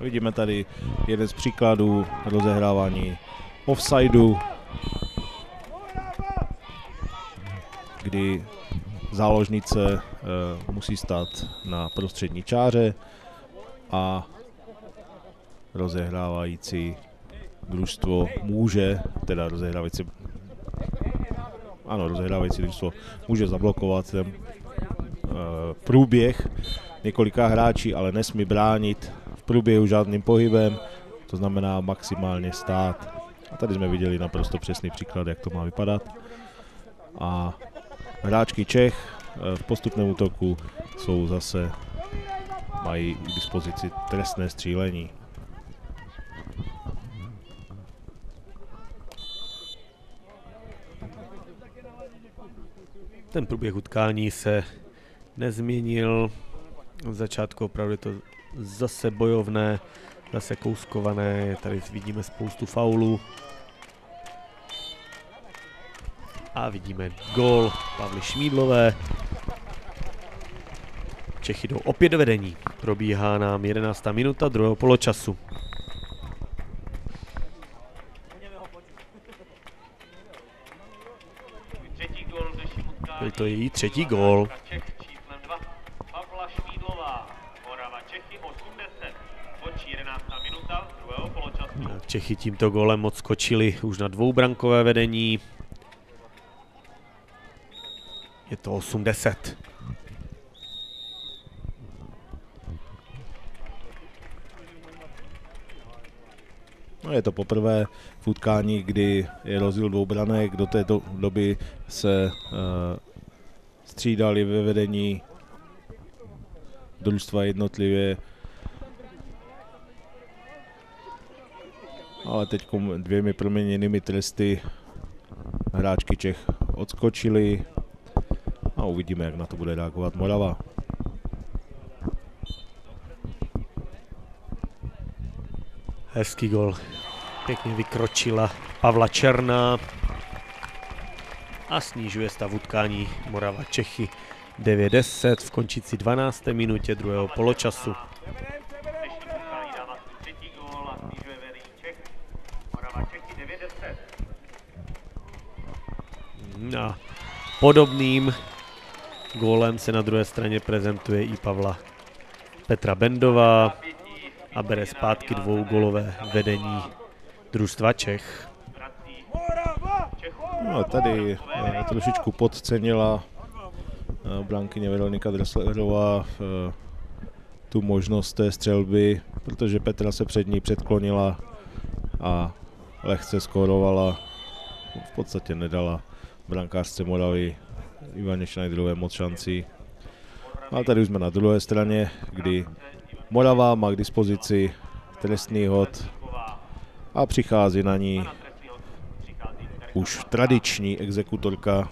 Vidíme tady jeden z příkladů rozehrávání offsideu kdy záložnice eh, musí stát na prostřední čáře a rozehrávající družstvo může, teda rozehrávající, ano, rozehrávající družstvo může zablokovat ten uh, průběh několika hráčí, ale nesmí bránit v průběhu žádným pohybem, to znamená maximálně stát. A tady jsme viděli naprosto přesný příklad, jak to má vypadat. A hráčky Čech eh, v postupném útoku jsou zase, mají k dispozici trestné střílení. Ten průběh utkání se nezměnil. V začátku opravdu je to zase bojovné, zase kouskované. Tady vidíme spoustu faulů. A vidíme gol Pavly Šmídlové. Čechy jdou opět do vedení. Probíhá nám 11. minuta druhého poločasu. Byl to její třetí gól. Čechy tímto gólem odskočili už na dvoubrankové vedení. Je to 80. No, je to poprvé v utkání, kdy je rozdíl dvou branek. Do této doby se uh, střídali ve vedení družstva jednotlivě. Ale teď dvěmi proměněnými tresty hráčky Čech odskočili a uvidíme, jak na to bude reagovat Morava. Hezký gol. Pěkně vykročila Pavla Černá a snižuje stav utkání Morava Čechy 90 v končící 12. minutě druhého poločasu. A podobným gólem se na druhé straně prezentuje i Pavla Petra Bendová a bere zpátky dvou golové vedení družstva Čech. No, tady eh, trošičku podcenila eh, brankyně Veronika Dresslerová eh, tu možnost té střelby, protože Petra se před ní předklonila a lehce skorovala. V podstatě nedala brankářce Moravy Ivaně Schneiderové moc šancí. A tady už jsme na druhé straně, kdy Morava má k dispozici trestný hod a přichází na ní už tradiční exekutorka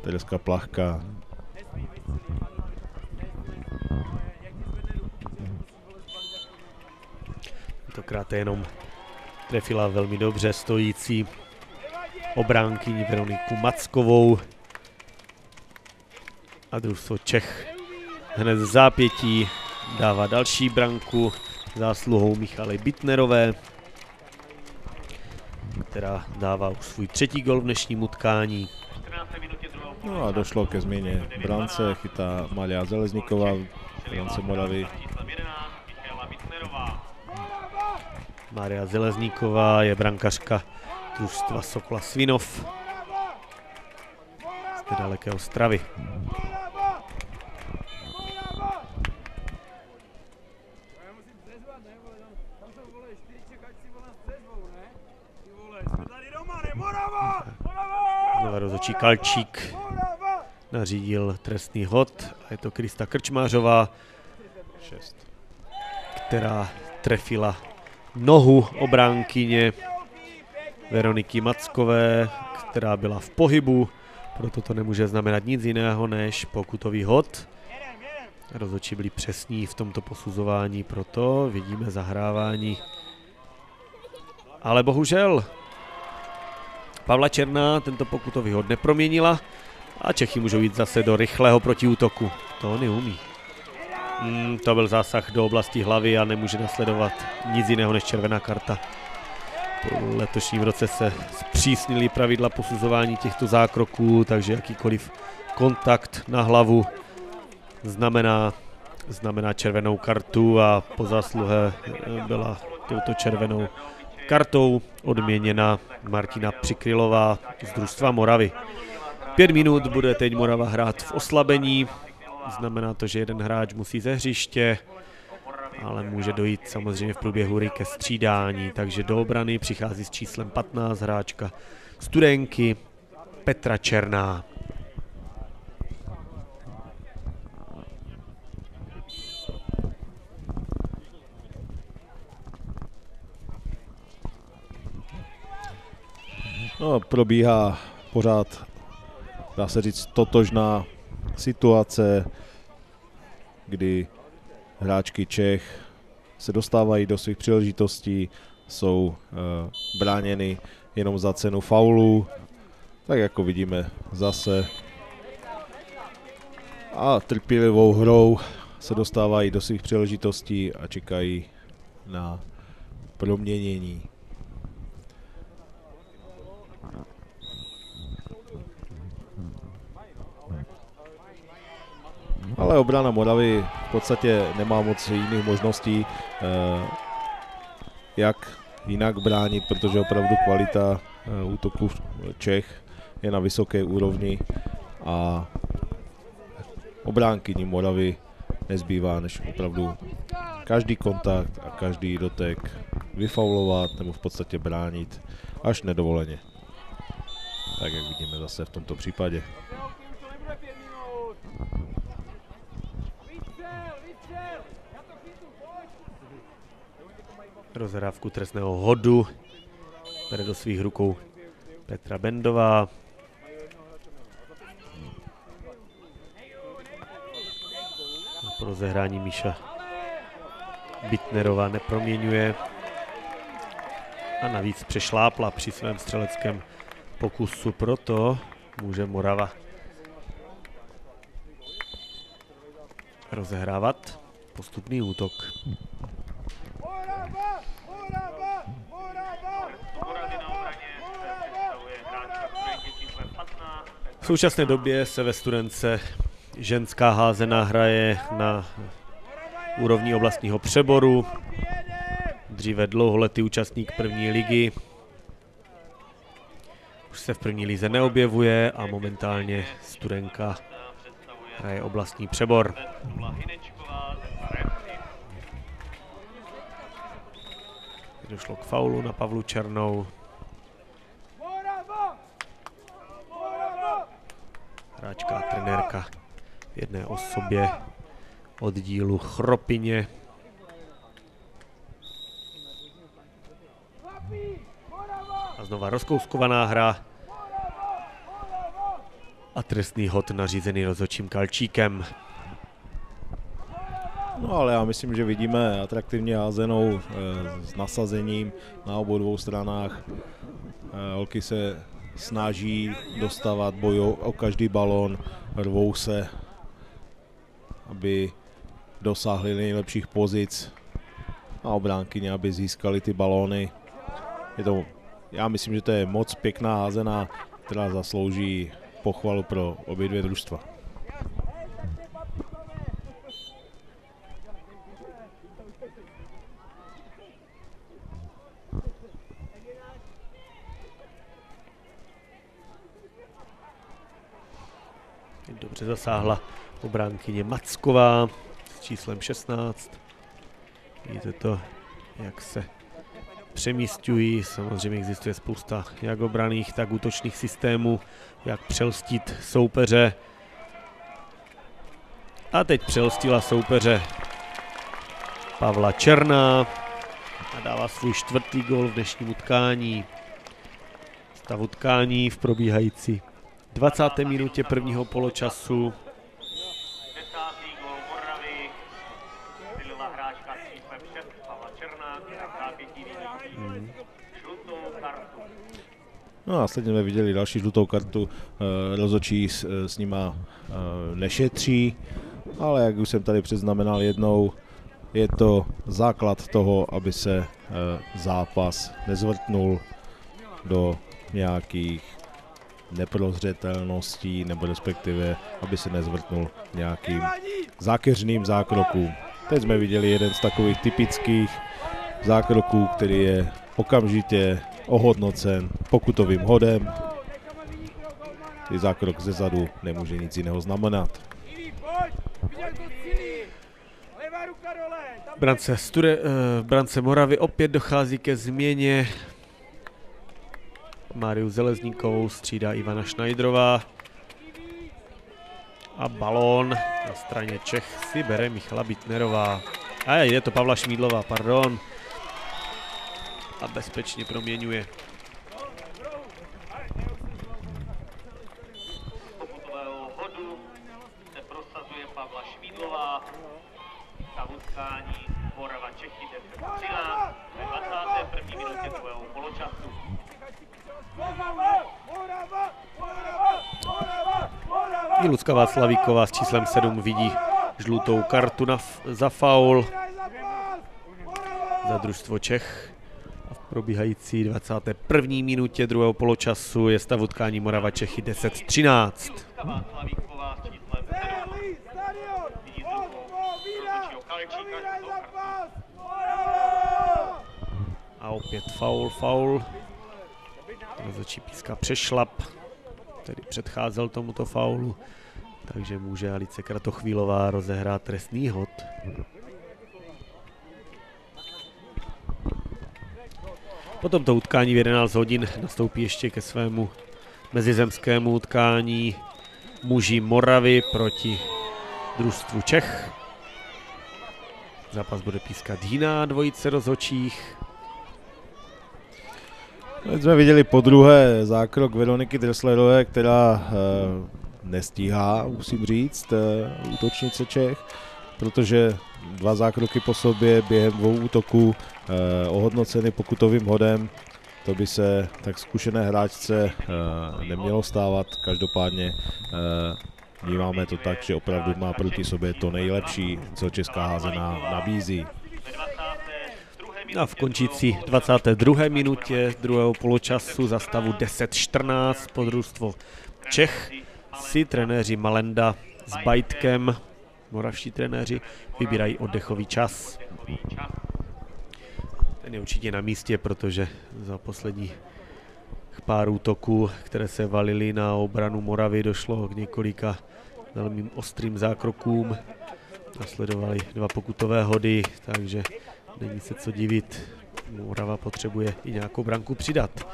Tereska Plachka. Tentokrát jenom trefila velmi dobře stojící obránkyni Veroniku Mackovou. A družstvo Čech hned z zápětí dává další branku zásluhou Michaly Bitnerové, která dává už svůj třetí gol v dnešním utkání. No a došlo ke změně brance, chytá Malia Zelezníková, brance Moravy. Maria Zelezníková je brankařka družstva Sokola Svinov z nedaleké Ostravy. Znova rozočí Kalčík nařídil trestný hod a je to Krista Krčmářová, která trefila nohu obránkyně Veroniky Mackové, která byla v pohybu, proto to nemůže znamenat nic jiného než pokutový hod. Rozoči byli přesní v tomto posuzování, proto vidíme zahrávání. Ale bohužel Pavla Černá tento pokutový hod neproměnila a Čechy můžou jít zase do rychlého protiútoku. To neumí. Mm, to byl zásah do oblasti hlavy a nemůže nasledovat nic jiného než červená karta. Po letošním roce se zpřísnili pravidla posuzování těchto zákroků, takže jakýkoliv kontakt na hlavu znamená, znamená červenou kartu a po zásluhe byla touto červenou kartou odměněna Martina Přikrylová z družstva Moravy. Pět minut bude teď Morava hrát v oslabení, znamená to, že jeden hráč musí ze hřiště, ale může dojít samozřejmě v průběhu hry ke střídání, takže do obrany přichází s číslem 15 hráčka Studenky Petra Černá. No, probíhá pořád, dá se říct, totožná situace, kdy hráčky Čech se dostávají do svých příležitostí, jsou uh, bráněny jenom za cenu faulu, tak jako vidíme zase. A trpělivou hrou se dostávají do svých příležitostí a čekají na proměnění. Ale obrana Moravy v podstatě nemá moc jiných možností, eh, jak jinak bránit, protože opravdu kvalita eh, útoku Čech je na vysoké úrovni a obránkyni Moravy nezbývá, než opravdu každý kontakt a každý dotek vyfaulovat nebo v podstatě bránit až nedovoleně. Tak jak vidíme zase v tomto případě. Rozhrávku trestného hodu bere do svých rukou Petra Bendová. Po rozehrání Míša Bitnerová neproměňuje a navíc přešlápla při svém střeleckém pokusu, proto může Morava rozehrávat postupný útok. Morava! Morava! Morava! V současné době se ve studence ženská házená hraje na úrovni oblastního přeboru. Dříve dlouholetý účastník první ligy. Už se v první lize neobjevuje a momentálně studenka hraje oblastní přebor. Došlo k faulu na Pavlu Černou. Morava! Morava! Hráčka a trenérka v jedné osobě oddílu Chropině. A znova rozkouskovaná hra a trestný hod nařízený rozhodčím Kalčíkem. No ale já myslím, že vidíme atraktivně házenou eh, s nasazením na obou dvou stranách. Eh, Holky se snaží dostávat boj o, o každý balón, rvou se, aby dosáhli nejlepších pozic a obránkyně, aby získali ty balóny. Je to, já myslím, že to je moc pěkná házená, která zaslouží pochvalu pro obě dvě družstva. Dobře zasáhla obránkyně Macková s číslem 16. Vidíte to, jak se přemístují. Samozřejmě existuje spousta jak obraných, tak útočných systémů, jak přelstit soupeře. A teď přelstila soupeře Pavla Černá a dává svůj čtvrtý gol v dnešním utkání. Stav utkání v probíhající 20. minutě prvního poločasu. Desátý gol Moravy. Střelila hráčka s číslem 6 Pavla Černá, která pěti vidí žlutou kartu. No a následně jsme viděli další žlutou kartu, eh, rozhodčí s, eh, s nima eh, nešetří, ale jak už jsem tady předznamenal jednou, je to základ toho, aby se zápas nezvrtnul do nějakých neprozřetelností, nebo respektive, aby se nezvrtnul nějakým zákeřným zákrokům. Teď jsme viděli jeden z takových typických zákroků, který je okamžitě ohodnocen pokutovým hodem. Ty zákrok ze zadu nemůže nic jiného znamenat. Brance, Stude, eh, brance Moravy opět dochází ke změně. Máriu Zelezníkovou střídá Ivana Šnajdrová. A balón na straně Čech si bere Michala Bitnerová. A je to Pavla Šmídlová, pardon. A bezpečně proměňuje. Pokutového hodu se prosazuje Pavla Šmídlová. Za utkání Morava Čechy 10-13 ve 21. minutě druhého poločasu. Morava! Morava! Morava! Morava! Morava! I Lucka Václavíková s číslem 7 vidí žlutou kartu na za faul za družstvo Čech. A v probíhající 21. minutě druhého poločasu je stav utkání Morava Čechy 10-13. Lucka Václavíková s číslem 7 Celý stadion! vidí druhou Odpovídá! rozhodčího Kalčíka Povídaj žlutou kartu. zápas! Morava! A opět faul, faul. Rozhodčí píska přešlap, který předcházel tomuto faulu. Takže může Alice Kratochvílová rozehrát trestný hod. Po tomto utkání v 11 hodin nastoupí ještě ke svému mezizemskému utkání muži Moravy proti družstvu Čech. Zápas bude pískat jiná dvojice rozhodčích. Teď jsme viděli po druhé zákrok Veroniky Dresslerové, která eh, nestíhá, musím říct, eh, útočnice Čech, protože dva zákroky po sobě během dvou útoků eh, ohodnoceny pokutovým hodem To by se tak zkušené hráčce uh, nemělo stávat. Každopádně uh, vnímáme to tak, že opravdu má proti sobě to nejlepší, co česká házená nabízí. A v končící 22. minutě druhého poločasu za stavu 10-14 podružstvo Čech si trenéři Malenda s Bajtkem, moravští trenéři, vybírají oddechový čas. Ten je určitě na místě, protože za poslední pár útoků, které se valily na obranu Moravy, došlo k několika velmi ostrým zákrokům. Nasledovali dva pokutové hody, takže není se co divit. Morava potřebuje i nějakou branku přidat.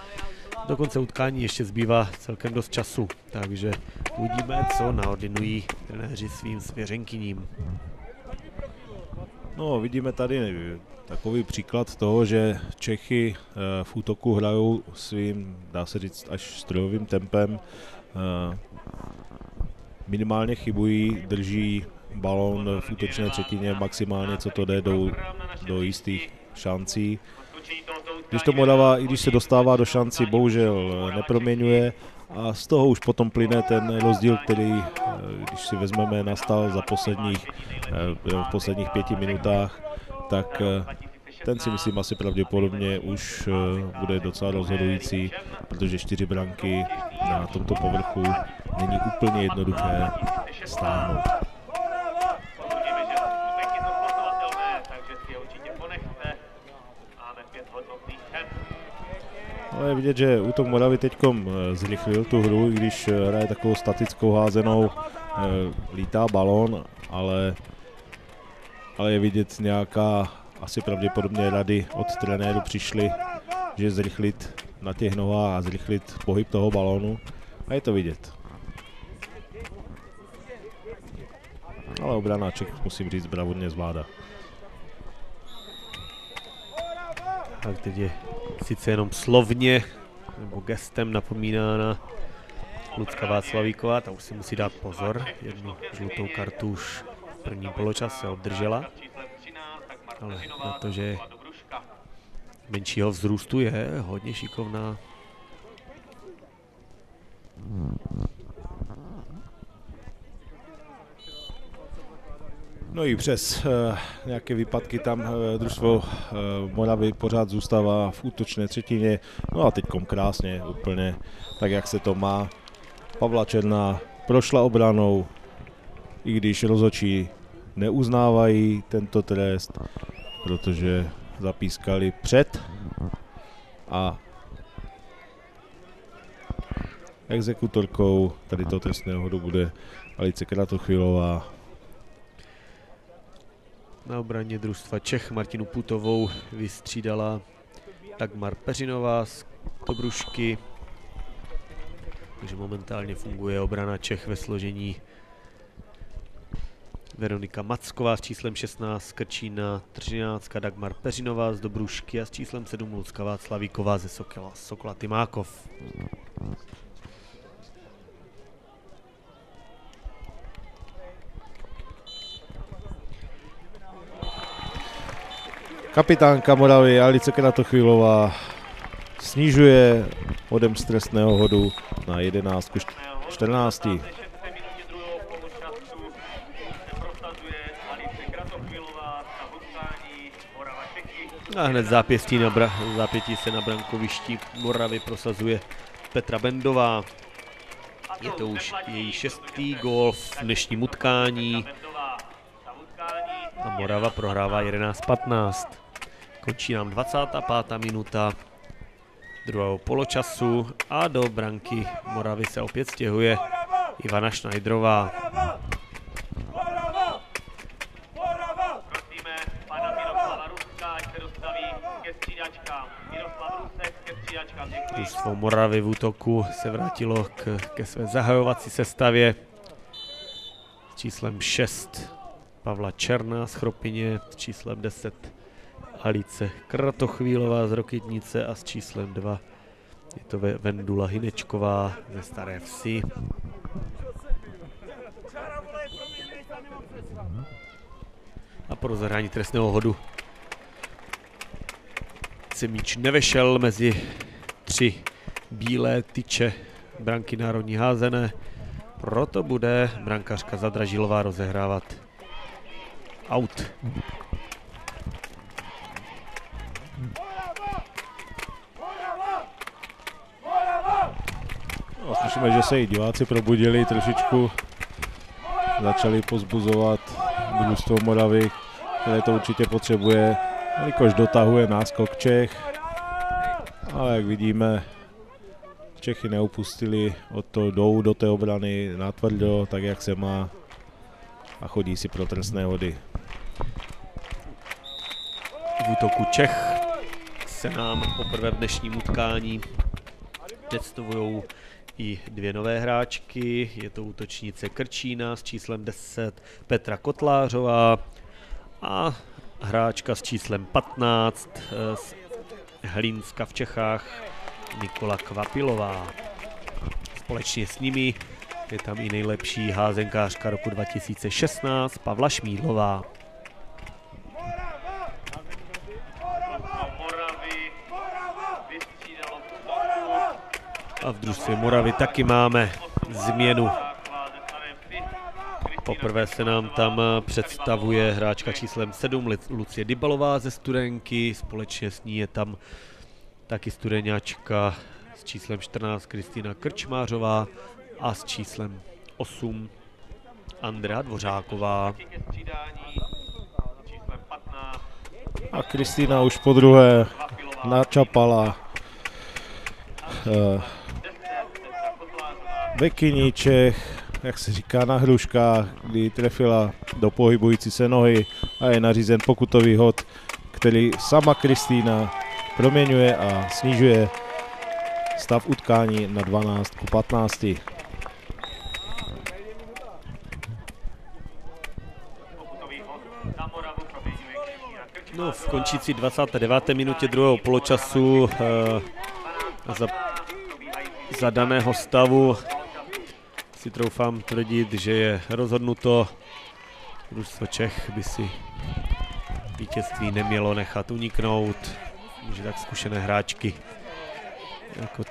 Do konce utkání ještě zbývá celkem dost času, takže uvidíme, co naordinují trenéři svým svěřenkyním. No, vidíme tady takový příklad toho, že Čechy eh, v útoku hrajou svým, dá se říct, až strojovým tempem. Eh, minimálně chybují, drží balón v útočné třetině maximálně, co to jde do, do jistých šancí. Když to Morava, i když se dostává do šanci, bohužel neproměňuje a z toho už potom plyne ten rozdíl, který, eh, když si vezmeme, nastal za posledních, v posledních pěti minutách, tak eh, ten si myslím asi pravděpodobně už eh, bude docela rozhodující, protože čtyři branky na tomto povrchu není úplně jednoduché stáhnout. Ale je vidět, že útok Moravy teď eh, zrychlil tu hru, i když hraje takovou statickou házenou, lítá balón, ale ale je vidět nějaká asi pravděpodobně rady od trenéru přišly, že zrychlit na těch nohách a zrychlit pohyb toho balónu a je to vidět. Ale obrana musím říct, bravodně zvládá. Tak teď je sice jenom slovně nebo gestem napomínána Lucka Václavíková, ta už si musí dát pozor, jednu žlutou kartu už první poločas se obdržela, ale na to, že menšího vzrůstu je hodně šikovná. No i přes uh, nějaké výpadky tam uh, družstvo uh, Moravy pořád zůstává v útočné třetině. No a teď krásně, úplně tak, jak se to má. Pavla Černá prošla obranou, i když rozočí neuznávají tento trest, protože zapískali před a exekutorkou tady toho trestného hodu bude Alice Kratochvilová. Na obraně družstva Čech Martinu Putovou vystřídala Dagmar Peřinová z Tobrušky. Takže momentálně funguje obrana Čech ve složení Veronika Macková s číslem 16, Krčína 13, Dagmar Peřinová z Dobrušky a s číslem 7 Lucka Václavíková ze Sokola, Sokola Tymákov. Kapitánka Moravy Alice Kratochvílová snižuje odem stresného hodu na 11 14. A hned zápěstí na bra- zápětí se na brankovišti Moravy prosazuje Petra Bendová. Je to už její šestý gol v dnešním utkání. A Morava prohrává 11-15. Končí nám 25. minuta druhého poločasu a do branky Moravy se opět stěhuje Ivana Šnajdrová. Družstvo Moravy v útoku se vrátilo k, ke své zahajovací sestavě s číslem 6 Pavla Černá z Chropině, s číslem 10 Alice Kratochvílová z Rokitnice a s číslem 2 je to Vendula Hinečková ze Staré Vsi. A po rozhrání trestného hodu se míč nevešel mezi tři bílé tyče branky národní házené. Proto bude brankařka Zadražilová rozehrávat out. Slyšíme, že se i diváci probudili trošičku, začali pozbuzovat družstvo Moravy, které to určitě potřebuje, jelikož dotahuje náskok Čech. Ale jak vidíme, Čechy neupustili od toho, jdou do té obrany natvrdo, tak jak se má a chodí si pro trestné hody. V útoku Čech se nám poprvé v dnešním utkání představují i dvě nové hráčky. Je to útočnice Krčína s číslem 10 Petra Kotlářová a hráčka s číslem 15 eh, z Hlínska v Čechách Nikola Kvapilová. Společně s nimi je tam i nejlepší házenkářka roku 2016 Pavla Šmídlová. A v družství Moravy taky máme změnu. Poprvé se nám tam představuje hráčka číslem 7 Lic- Lucie Dybalová ze Studenky, společně s ní je tam taky studeňačka s číslem 14 Kristýna Krčmářová a s číslem 8 Andrea Dvořáková. ke střídání číslem 15 A Kristýna už po druhé načapala uh, Bekyní Čech, jak se říká na hruškách, kdy trefila do pohybující se nohy a je nařízen pokutový hod, který sama Kristýna proměňuje a snižuje stav utkání na 12 ku 15. pokutový hod na Moravu proměňuje Kristýna Krčmářová. No, v končící 29. minutě druhého poločasu eh, za, za daného stavu si troufám tvrdit, že je rozhodnuto. Družstvo Čech by si vítězství nemělo nechat uniknout, že tak zkušené hráčky jako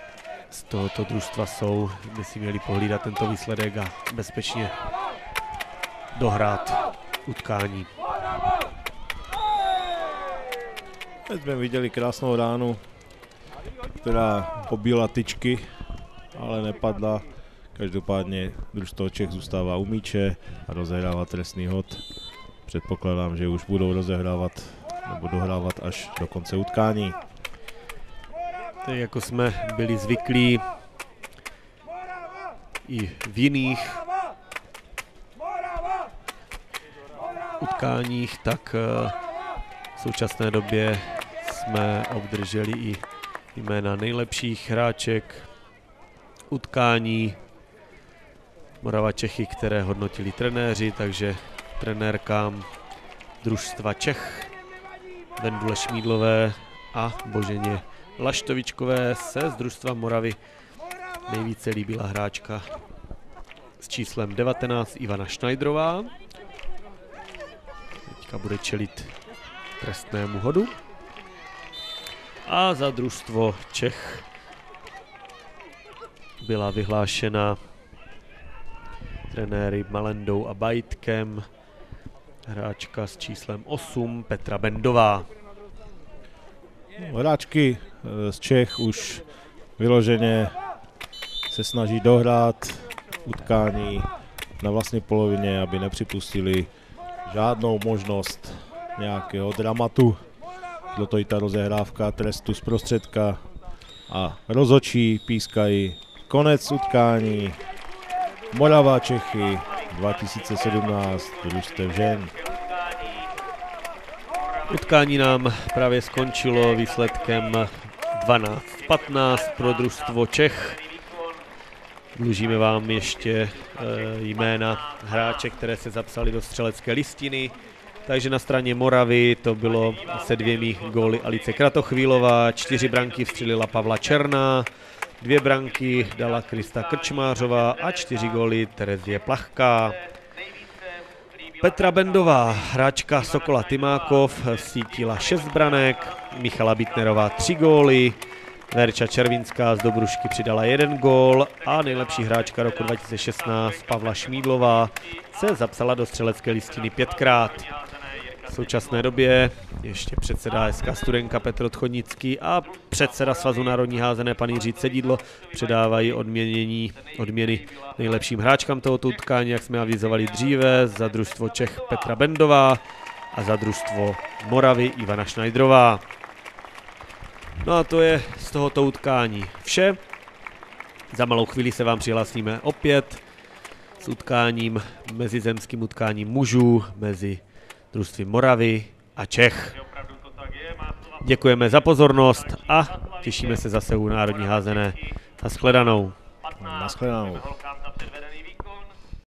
z tohoto družstva jsou, by si měli pohlídat tento výsledek a bezpečně dohrát utkání. Teď jsme viděli krásnou ránu, která pobíla tyčky, ale nepadla. Každopádně družstvo Čech zůstává u míče a rozehrává trestný hod. Předpokládám, že už budou rozehrávat nebo dohrávat až do konce utkání. Tak jako jsme byli zvyklí i v jiných utkáních, tak eh, v současné době jsme obdrželi i jména nejlepších hráček utkání Morava Čechy, které hodnotili trenéři, takže trenérkám družstva Čech Vendule Šmídlové a Boženě Laštovičkové se z družstva Moravy nejvíce líbila hráčka s číslem 19 Ivana Šnajdrová. Teďka bude čelit trestnému hodu. A za družstvo Čech byla vyhlášena trenéry Malendou a Bajtkem hráčka s číslem 8 Petra Bendová. No, Hráčky eh, z Čech už vyloženě se snaží dohrát utkání na vlastní polovině, aby nepřipustili žádnou možnost nějakého dramatu. Do to i ta rozehrávka trestu z prostředka a rozočí pískají konec utkání. Morava Čechy 2017 družstev žen. Utkání nám právě skončilo výsledkem 12-15 pro družstvo Čech. Dlužíme vám ještě e, jména hráče, které se zapsali do střelecké listiny. Takže na straně Moravy to bylo se dvěmi góly Alice Kratochvílová, čtyři branky vstřelila Pavla Černá, dvě branky dala Krista Krčmářová a čtyři góly Terezie Plachká. Petra Bendová, hráčka Sokola Tymákov, sítila 6 branek, Michala Bitnerová 3 góly, Verča Červinská z Dobrušky přidala jeden gól a nejlepší hráčka roku 2016 Pavla Šmídlová se zapsala do střelecké listiny pětkrát. V současné době ještě předseda SK Studenka Petr Odchodnický a předseda Svazu národní házené pan Jiří Cedidlo předávají odměnění, odměny nejlepším hráčkám tohoto utkání, jak jsme avizovali dříve, za družstvo Čech Petra Bendová a za družstvo Moravy Ivana Šnajdrová. No a to je z tohoto utkání vše. Za malou chvíli se vám přihlásíme opět s utkáním, mezizemským utkáním mužů, mezi družství Moravy a Čech. Děkujeme za pozornost a těšíme se zase u Národní házené. Naschledanou. 15. Naschledanou.